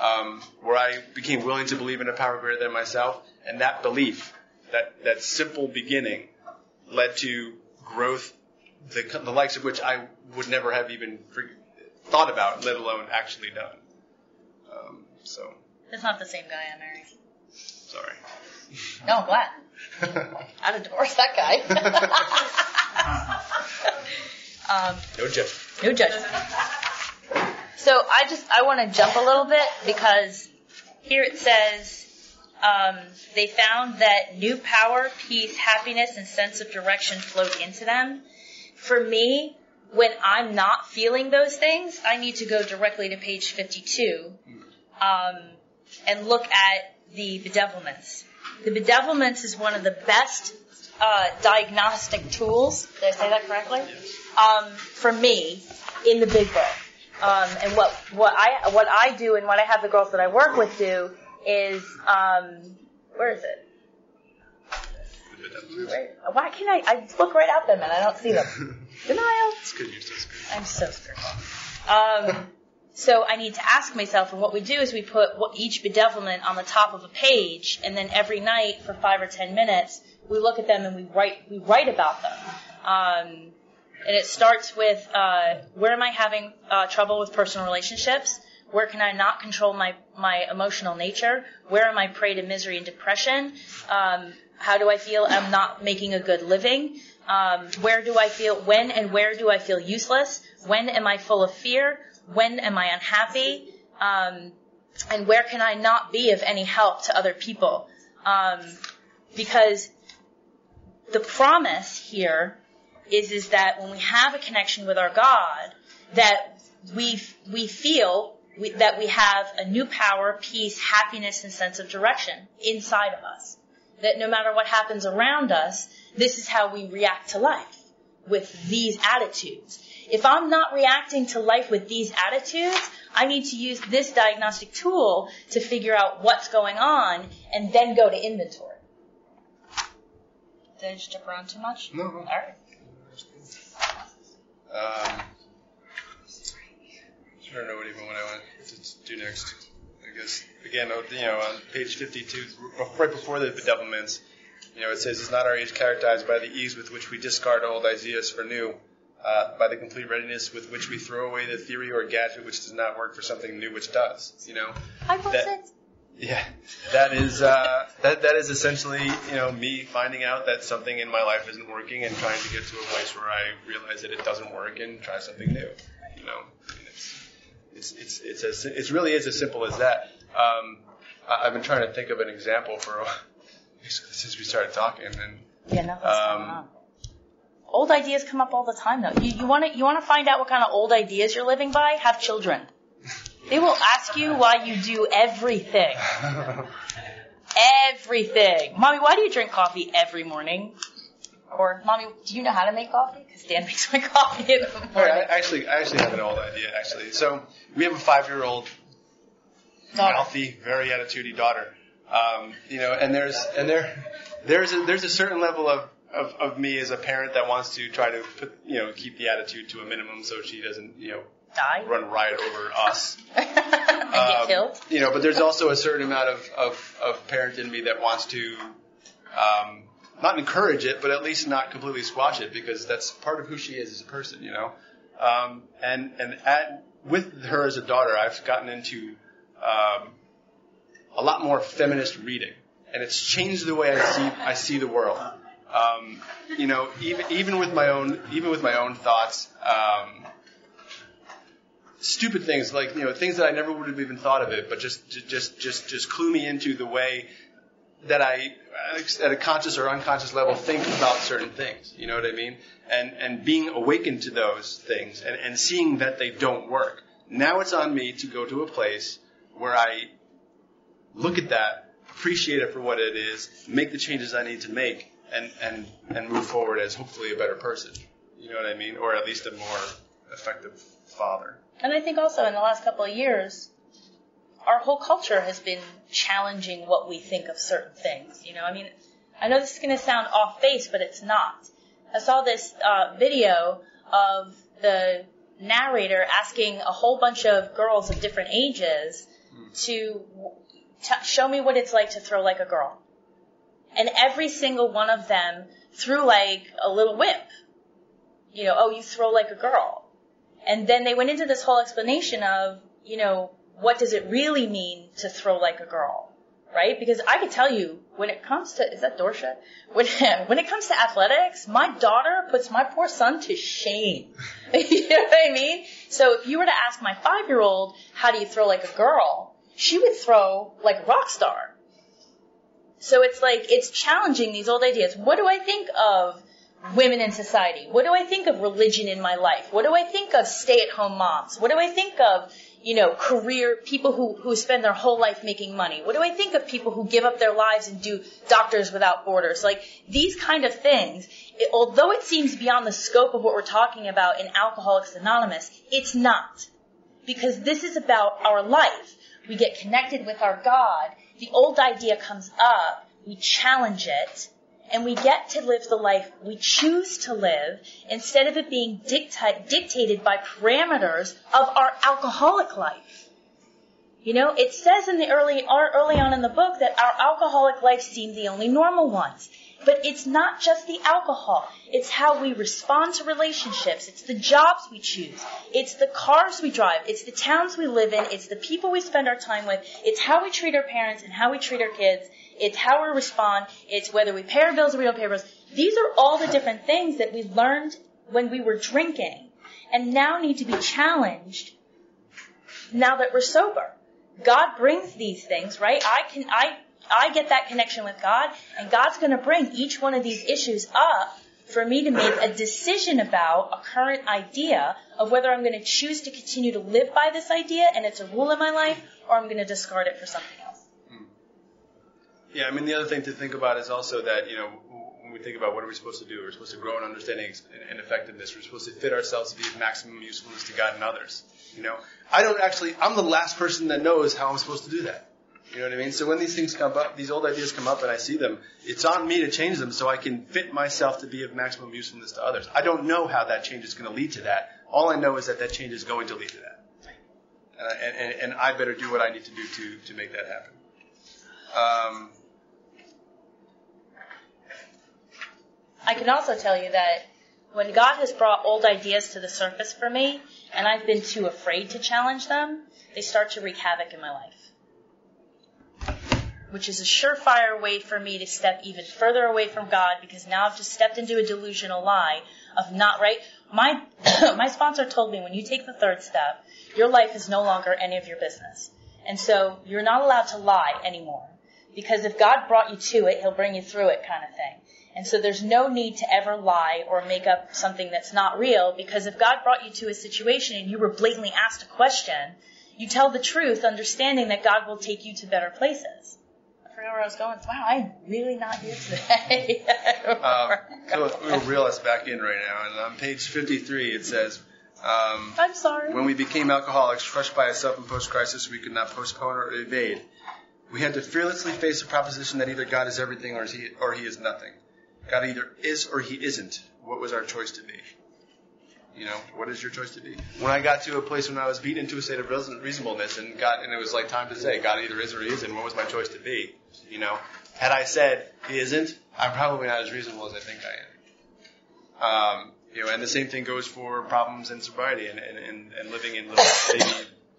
um, where I became willing to believe in a power greater than myself, and that belief, that that simple beginning, led to growth, the, the likes of which I would never have even thought about, let alone actually done. Um, so. It's not the same guy I married. Sorry. No, I'm glad. I'd divorced that guy. um, no judgment. No judgment. So I just I want to jump a little bit because here it says um, they found that new power, peace, happiness, and sense of direction flowed into them. For me, when I'm not feeling those things, I need to go directly to page 52 um, and look at the bedevilments. The bedevilments is one of the best uh, diagnostic tools. Did I say that correctly? Um, for me, in the big book. Um, and what what I what I do and what I have the girls that I work with do is um, where is it? Where, why can't I? I look right at them and I don't see them. Denial. It's good. You're so spiritual. I'm so spiritual. Um, so I need to ask myself, and what we do is we put each bedevilment on the top of a page, and then every night for five or ten minutes, we look at them and we write we write about them. Um, and it starts with uh, where am I having uh, trouble with personal relationships? Where can I not control my, my emotional nature? Where am I prey to misery and depression? Um, how do I feel I'm not making a good living? Um, where do I feel, when and where do I feel useless? When am I full of fear? When am I unhappy? Um, and where can I not be of any help to other people? Um, because the promise here is is that when we have a connection with our God, that we we feel we, that we have a new power, peace, happiness, and sense of direction inside of us. That no matter what happens around us, this is how we react to life with these attitudes. If I'm not reacting to life with these attitudes, I need to use this diagnostic tool to figure out what's going on and then go to inventory. Did I just jump around too much? No. All right. Um, I don't know what even what I want to do next. I guess again, you know, on page 52, right before the bedevilments, you know, it says, "Is not our age characterized by the ease with which we discard old ideas for new, uh, by the complete readiness with which we throw away the theory or gadget which does not work for something new which does?" You know, I wasn't. Yeah, that is uh, that that is essentially you know me finding out that something in my life isn't working and trying to get to a place where I realize that it doesn't work and try something new. You know, I mean, it's it's it's it's as it really is as simple as that. Um, I, I've been trying to think of an example for since we started talking and. Yeah, nothing's um, going on. Old ideas come up all the time, though. You, you want to you want to find out what kind of old ideas you're living by? Have children. They will ask you why you do everything. everything. Mommy, why do you drink coffee every morning? Or, mommy, do you know how to make coffee? Because Dan makes my coffee in the morning. I actually, I actually have an old idea. Actually, so we have a five-year-old, mouthy, very attitudey daughter. Um, you know, and there's and there there's a, there's a certain level of, of of me as a parent that wants to try to put you know keep the attitude to a minimum so she doesn't you know die, run riot over us, and get Um, killed. You know, but there's also a certain amount of, of, of parent in me that wants to um, not encourage it, but at least not completely squash it because that's part of who she is as a person, you know. Um, and and at, with her as a daughter, I've gotten into um, a lot more feminist reading, and it's changed the way I see I see the world. Um, you know, even even with my own even with my own thoughts, um, stupid things like you know things that I never would have even thought of it, but just just just just clue me into the way that I at a conscious or unconscious level think about certain things. You know what I mean? And and being awakened to those things and, and seeing that they don't work. Now it's on me to go to a place where I look at that, appreciate it for what it is, make the changes I need to make, and, and, and move forward as hopefully a better person. You know what I mean? Or at least a more effective father. And I think also in the last couple of years, our whole culture has been challenging what we think of certain things. You know, I mean, I know this is going to sound off base, but it's not. I saw this uh, video of the narrator asking a whole bunch of girls of different ages to t- show me what it's like to throw like a girl. And every single one of them threw like a little whip. You know, oh, you throw like a girl. And then they went into this whole explanation of, you know, what does it really mean to throw like a girl? Right? Because I can tell you, when it comes to, is that Dorsha? When, when it comes to athletics, my daughter puts my poor son to shame. you know what I mean? So if you were to ask my five year old, how do you throw like a girl? She would throw like a rock star. So it's like, it's challenging these old ideas. What do I think of women in society? What do I think of religion in my life? What do I think of stay at home moms? What do I think of you know, career people who, who spend their whole life making money? What do I think of people who give up their lives and do Doctors Without Borders? Like these kind of things, it, although it seems beyond the scope of what we're talking about in Alcoholics Anonymous, it's not. Because this is about our life. We get connected with our God. The old idea comes up. We challenge it and we get to live the life we choose to live instead of it being dicta- dictated by parameters of our alcoholic life. You know, it says in the early, early on in the book that our alcoholic life seem the only normal ones. But it's not just the alcohol. It's how we respond to relationships. It's the jobs we choose. It's the cars we drive. It's the towns we live in. It's the people we spend our time with. It's how we treat our parents and how we treat our kids. It's how we respond. It's whether we pay our bills or we don't pay our bills. These are all the different things that we learned when we were drinking and now need to be challenged now that we're sober. God brings these things, right? I can, I, I get that connection with God and God's going to bring each one of these issues up for me to make a decision about a current idea of whether I'm going to choose to continue to live by this idea and it's a rule in my life or I'm going to discard it for something else. Hmm. Yeah, I mean, the other thing to think about is also that, you know, when we think about what are we supposed to do, we're supposed to grow in understanding and effectiveness. We're supposed to fit ourselves to be of maximum usefulness to God and others. You know, I don't actually, I'm the last person that knows how I'm supposed to do that. You know what I mean? So when these things come up, these old ideas come up and I see them, it's on me to change them so I can fit myself to be of maximum usefulness to others. I don't know how that change is going to lead to that. All I know is that that change is going to lead to that. Uh, and, and, and, I better do what I need to do to, to make that happen. Um, I can also tell you that when God has brought old ideas to the surface for me, and I've been too afraid to challenge them, they start to wreak havoc in my life. Which is a surefire way for me to step even further away from God because now I've just stepped into a delusional lie of not right. My, my sponsor told me when you take the third step, your life is no longer any of your business. And so you're not allowed to lie anymore. Because if God brought you to it, He'll bring you through it kind of thing. And so there's no need to ever lie or make up something that's not real because if God brought you to a situation and you were blatantly asked a question, you tell the truth, understanding that God will take you to better places. I forgot where I was going. Wow, I'm really not here today. um, so we'll reel us back in right now. And on page 53, it says, um, I'm sorry. When we became alcoholics, crushed by a self-imposed crisis we could not postpone or evade, we had to fearlessly face the proposition that either God is everything or he, or he is nothing. God either is or he isn't. What was our choice to be? You know, what is your choice to be? When I got to a place when I was beaten into a state of reasonableness and got, and it was like time to say, God either is or he isn't, what was my choice to be? You know, had I said, he isn't, I'm probably not as reasonable as I think I am. Um, you know, and the same thing goes for problems in sobriety and, and, and, and living in maybe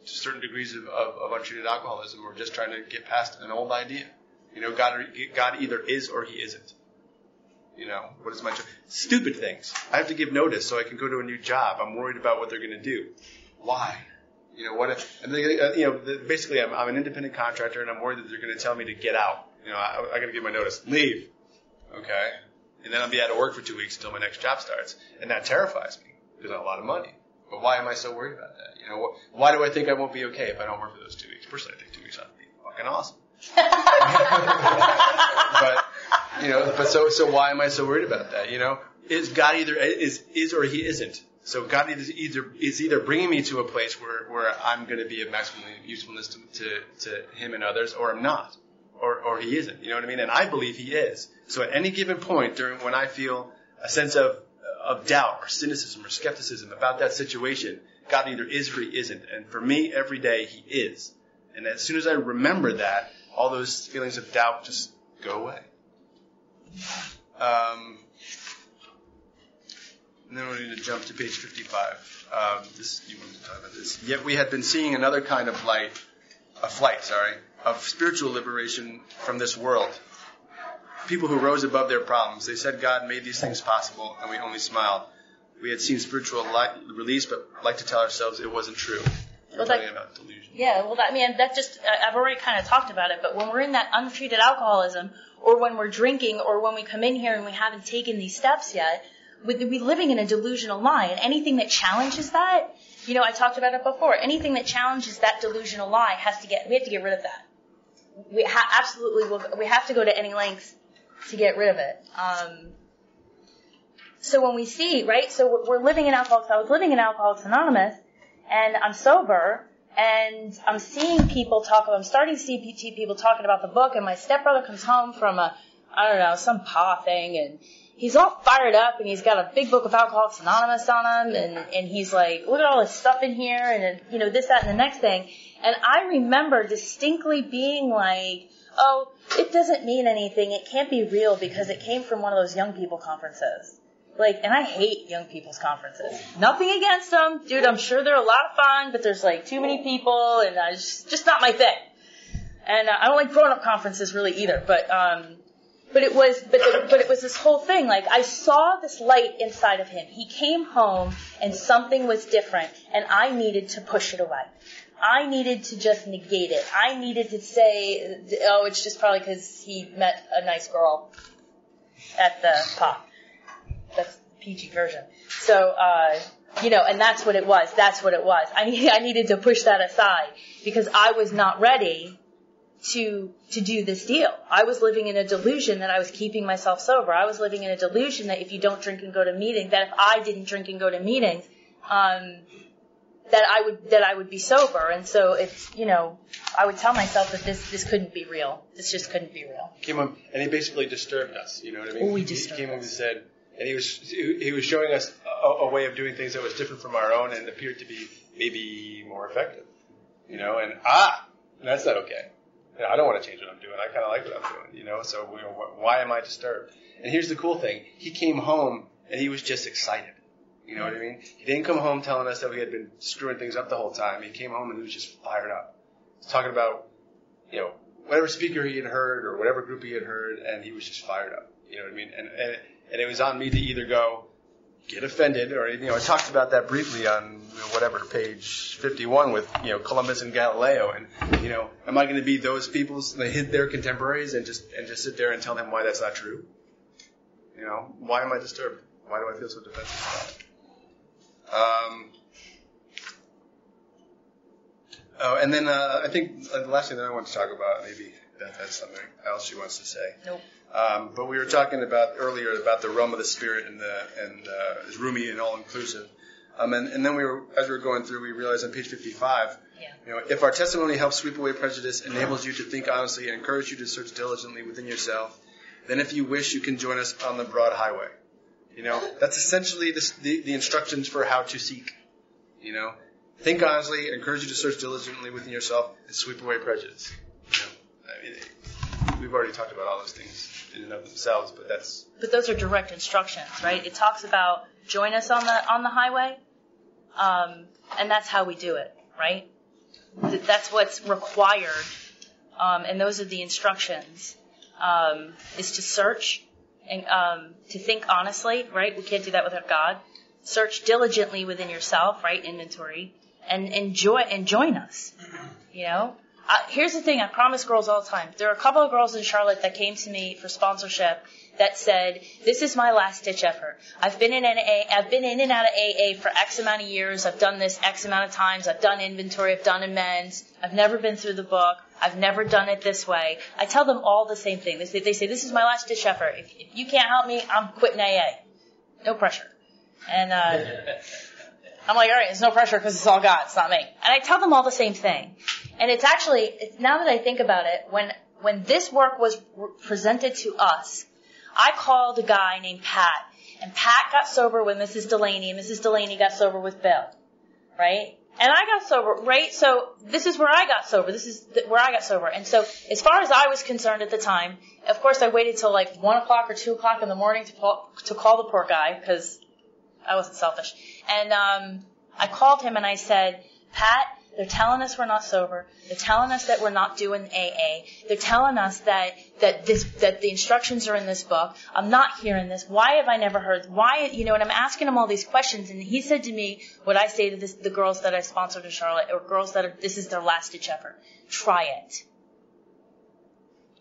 certain degrees of, of, of untreated alcoholism or just trying to get past an old idea. You know, God, God either is or he isn't. You know, what is my job? Stupid things. I have to give notice so I can go to a new job. I'm worried about what they're going to do. Why? You know what? If, and they, uh, you know, basically, I'm, I'm an independent contractor, and I'm worried that they're going to tell me to get out. You know, I, I got to give my notice. Leave. Okay. And then I'll be out of work for two weeks until my next job starts, and that terrifies me because I have a lot of money. But why am I so worried about that? You know, wh- why do I think I won't be okay if I don't work for those two weeks? Personally, I think two weeks ought to be fucking awesome. but you know, but so so why am I so worried about that? You know, is God either is is or He isn't? So God is either is either bringing me to a place where, where I'm going to be of maximum usefulness to, to, to Him and others, or I'm not, or or He isn't. You know what I mean? And I believe He is. So at any given point during when I feel a sense of of doubt or cynicism or skepticism about that situation, God either is or He isn't. And for me, every day He is. And as soon as I remember that, all those feelings of doubt just go away. Um, and then we need to jump to page 55. Um, this you want to talk about this? Yet we had been seeing another kind of light, a flight, sorry, of spiritual liberation from this world. People who rose above their problems. They said God made these things possible, and we only smiled. We had seen spiritual light, release, but like to tell ourselves it wasn't true. Well, talking about delusion. Yeah, well, that, I mean, that just, I've already kind of talked about it, but when we're in that untreated alcoholism, or when we're drinking, or when we come in here and we haven't taken these steps yet, we're living in a delusional lie. And anything that challenges that, you know, I talked about it before, anything that challenges that delusional lie has to get, we have to get rid of that. We ha- absolutely will, we have to go to any lengths to get rid of it. Um, so when we see, right, so we're living in Alcoholics, I was living in Alcoholics Anonymous, and I'm sober, and I'm seeing people talk, I'm starting to see people talking about the book, and my stepbrother comes home from a, I don't know, some PA thing, and he's all fired up, and he's got a big book of Alcoholics Anonymous on him, and, and he's like, look at all this stuff in here, and, you know, this, that, and the next thing. And I remember distinctly being like, oh, it doesn't mean anything, it can't be real because it came from one of those young people conferences. Like, and I hate young people's conferences. Nothing against them, dude. I'm sure they're a lot of fun, but there's like too many people, and it's just not my thing. And uh, I don't like grown-up conferences really either. But um, but it was but but it was this whole thing. Like I saw this light inside of him. He came home, and something was different, and I needed to push it away. I needed to just negate it. I needed to say, oh, it's just probably because he met a nice girl at the pop that's the PG version. So, uh, you know, and that's what it was. That's what it was. I, need, I needed to push that aside because I was not ready to to do this deal. I was living in a delusion that I was keeping myself sober. I was living in a delusion that if you don't drink and go to meetings, that if I didn't drink and go to meetings, um, that I would that I would be sober. And so it's you know I would tell myself that this this couldn't be real. This just couldn't be real. Came up and he basically disturbed us. You know what I mean? Oh, he disturbed. He came up and said and he was he was showing us a, a, way of doing things that was different from our own and appeared to be maybe more effective. You know, and ah, that's not okay. I don't want to change what I'm doing. I kind of like what I'm doing. You know, so we, why am I disturbed? And here's the cool thing: he came home and he was just excited. You know what I mean? He didn't come home telling us that we had been screwing things up the whole time. He came home and he was just fired up. He's talking about, you know, whatever speaker he had heard or whatever group he had heard, and he was just fired up. You know what I mean? And, and and it was on me to either go get offended or you know I talked about that briefly on you know, whatever page 51 with you know Columbus and Galileo. And you know am I going to be those people that hit their contemporaries and just and just sit there and tell them why that's not true? You know why am I disturbed? Why do I feel so defensive about it? Um, oh and then uh, I think uh, the last thing that I want to talk about maybe that, that's something else she wants to say. Nope um, but we were talking about earlier about the realm of the spirit and the and uh, is roomy and all inclusive. Um, and, and then we were as we were going through, we realized on page 55, yeah. you know, if our testimony helps sweep away prejudice, enables you to think honestly, and encourages you to search diligently within yourself, then if you wish, you can join us on the broad highway. You know, that's essentially the, the, the instructions for how to seek. You know, think honestly, encourage you to search diligently within yourself, and sweep away prejudice. You know, I mean, already talked about all those things in and of themselves, but that's But those are direct instructions, right? It talks about join us on the on the highway, um, and that's how we do it, right? That's what's required, um, and those are the instructions. Um, is to search and um, to think honestly, right? We can't do that without God. Search diligently within yourself, right? Inventory, and enjoy and join us. You know, uh, here's the thing. I promise girls all the time. There are a couple of girls in Charlotte that came to me for sponsorship that said, "This is my last ditch effort. I've been in AA. I've been in and out of AA for X amount of years. I've done this X amount of times. I've done inventory. I've done amends. I've never been through the book. I've never done it this way." I tell them all the same thing. They say, they say "This is my last ditch effort. If, if you can't help me, I'm quitting AA. No pressure." And uh, I'm like, all right, it's no pressure because it's all God, it's not me. And I tell them all the same thing. And it's actually, it's, now that I think about it, when when this work was re- presented to us, I called a guy named Pat, and Pat got sober with Mrs. Delaney, and Mrs. Delaney got sober with Bill, right? And I got sober, right? So this is where I got sober. This is th- where I got sober. And so, as far as I was concerned at the time, of course, I waited till like one o'clock or two o'clock in the morning to call, to call the poor guy because I wasn't selfish. And um, I called him and I said, Pat, they're telling us we're not sober. They're telling us that we're not doing AA. They're telling us that that this that the instructions are in this book. I'm not hearing this. Why have I never heard? Why you know? And I'm asking him all these questions. And he said to me, what I say to this, the girls that I sponsored in Charlotte, or girls that are this is their last ditch effort. Try it.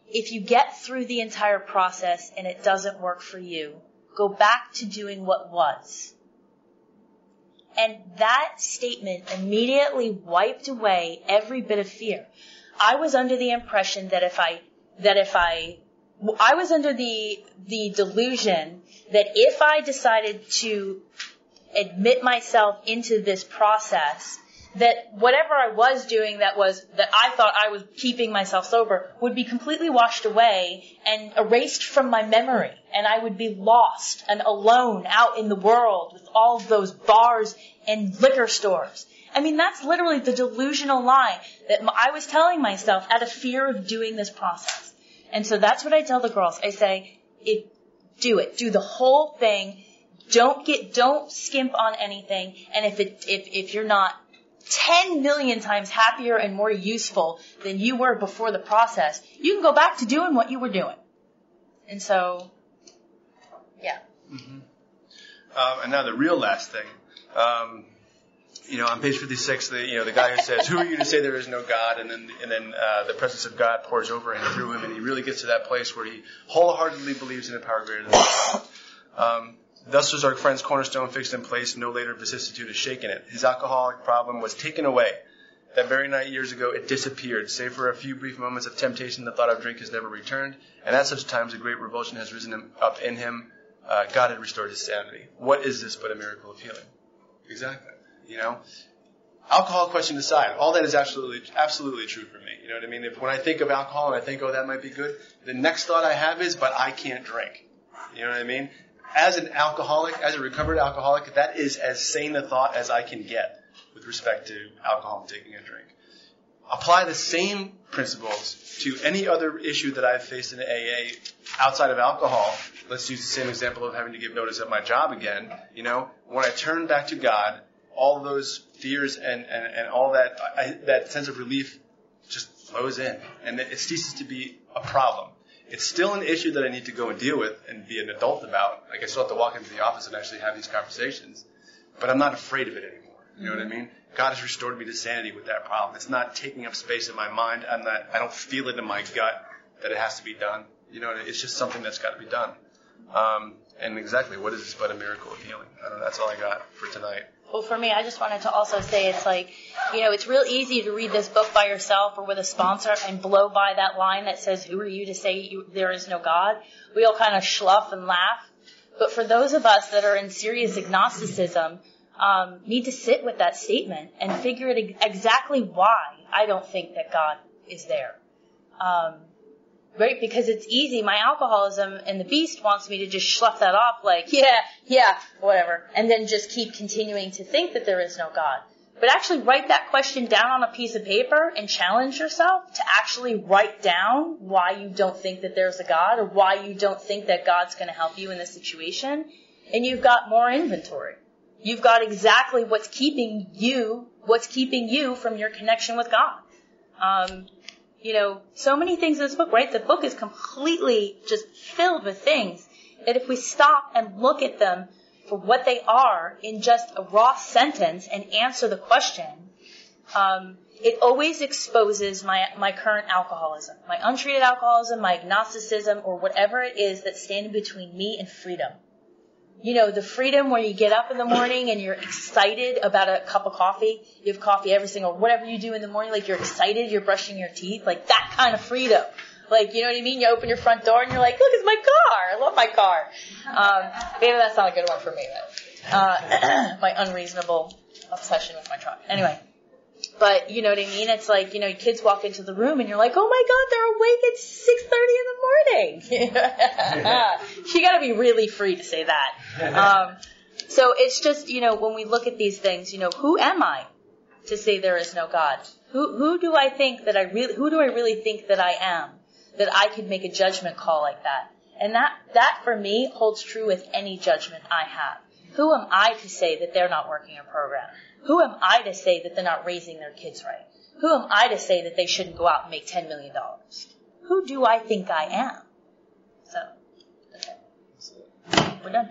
If you get through the entire process and it doesn't work for you, go back to doing what was. And that statement immediately wiped away every bit of fear. I was under the impression that if I, that if I, I was under the, the delusion that if I decided to admit myself into this process, that whatever I was doing that was, that I thought I was keeping myself sober would be completely washed away and erased from my memory. And I would be lost and alone out in the world with all those bars and liquor stores. I mean, that's literally the delusional lie that I was telling myself out of fear of doing this process. And so that's what I tell the girls. I say, do it. Do the whole thing. Don't get, don't skimp on anything. And if it, if, if you're not 10 million times happier and more useful than you were before the process, you can go back to doing what you were doing. And so, yeah. Um, and now the real last thing. Um, you know, on page 56, the you know the guy who says, "Who are you to say there is no God?" and then and then uh, the presence of God pours over him through him, and he really gets to that place where he wholeheartedly believes in a power greater than himself. Um, Thus was our friend's cornerstone fixed in place, no later vicissitude has shaken it. His alcoholic problem was taken away. That very night years ago, it disappeared, save for a few brief moments of temptation. The thought of drink has never returned, and at such times a great revulsion has risen up in him. Uh, God had restored his sanity. What is this but a miracle of healing? Exactly. You know, alcohol question aside, all that is absolutely absolutely true for me. You know what I mean? If when I think of alcohol and I think, oh, that might be good, the next thought I have is, but I can't drink. You know what I mean? As an alcoholic, as a recovered alcoholic, that is as sane a thought as I can get with respect to alcohol and taking a drink. Apply the same principles to any other issue that I've faced in AA outside of alcohol. Let's use the same example of having to give notice of my job again. You know, when I turn back to God, all those fears and, and, and all that, I, that sense of relief just flows in and it ceases to be a problem. It's still an issue that I need to go and deal with and be an adult about. Like I still have to walk into the office and actually have these conversations, but I'm not afraid of it anymore. You know what I mean? God has restored me to sanity with that problem. It's not taking up space in my mind. I'm not, I don't feel it in my gut that it has to be done. You know, it's just something that's got to be done. Um, and exactly, what is this but a miracle of healing? I don't know. That's all I got for tonight. Well, for me, I just wanted to also say it's like, you know, it's real easy to read this book by yourself or with a sponsor and blow by that line that says, "Who are you to say you, there is no God?" We all kind of schluff and laugh. But for those of us that are in serious agnosticism, um, need to sit with that statement and figure it ex- exactly why I don't think that God is there. Um, right? Because it's easy. My alcoholism and the beast wants me to just slough that off like, yeah, yeah, whatever. And then just keep continuing to think that there is no God. But But actually write that question down on a piece of paper and challenge yourself to actually write down why you don't think that there's a God or why you don't think that God's going to help you in this situation. And you've got more inventory. You've got exactly what's keeping you, what's keeping you from your connection with God. Um, you know, so many things in this book, right? The book is completely just filled with things that if we stop and look at them for what they are in just a raw sentence and answer the question, um, it always exposes my, my current alcoholism, my untreated alcoholism, my agnosticism, or whatever it is that's standing between me and freedom. You know, the freedom where you get up in the morning and you're excited about a cup of coffee. You have coffee every single, whatever you do in the morning, like you're excited, you're brushing your teeth, like that kind of freedom. Like, you know what I mean? You open your front door and you're like, look, it's my car. I love my car. Um, maybe that's not a good one for me, but, uh, my unreasonable obsession with my truck. Anyway. But you know what I mean? It's like, you know, kids walk into the room and you're like, oh my god, they're awake at 6.30 in the morning. you gotta be really free to say that. Um, so it's just, you know, when we look at these things, you know, who am I to say there is no God? Who, who do I think that I really, who do I really think that I am? That I could make a judgment call like that? And that, that for me holds true with any judgment I have. Who am I to say that they're not working a program? Who am I to say that they're not raising their kids right? Who am I to say that they shouldn't go out and make $10 million? Who do I think I am? So, okay. We're done.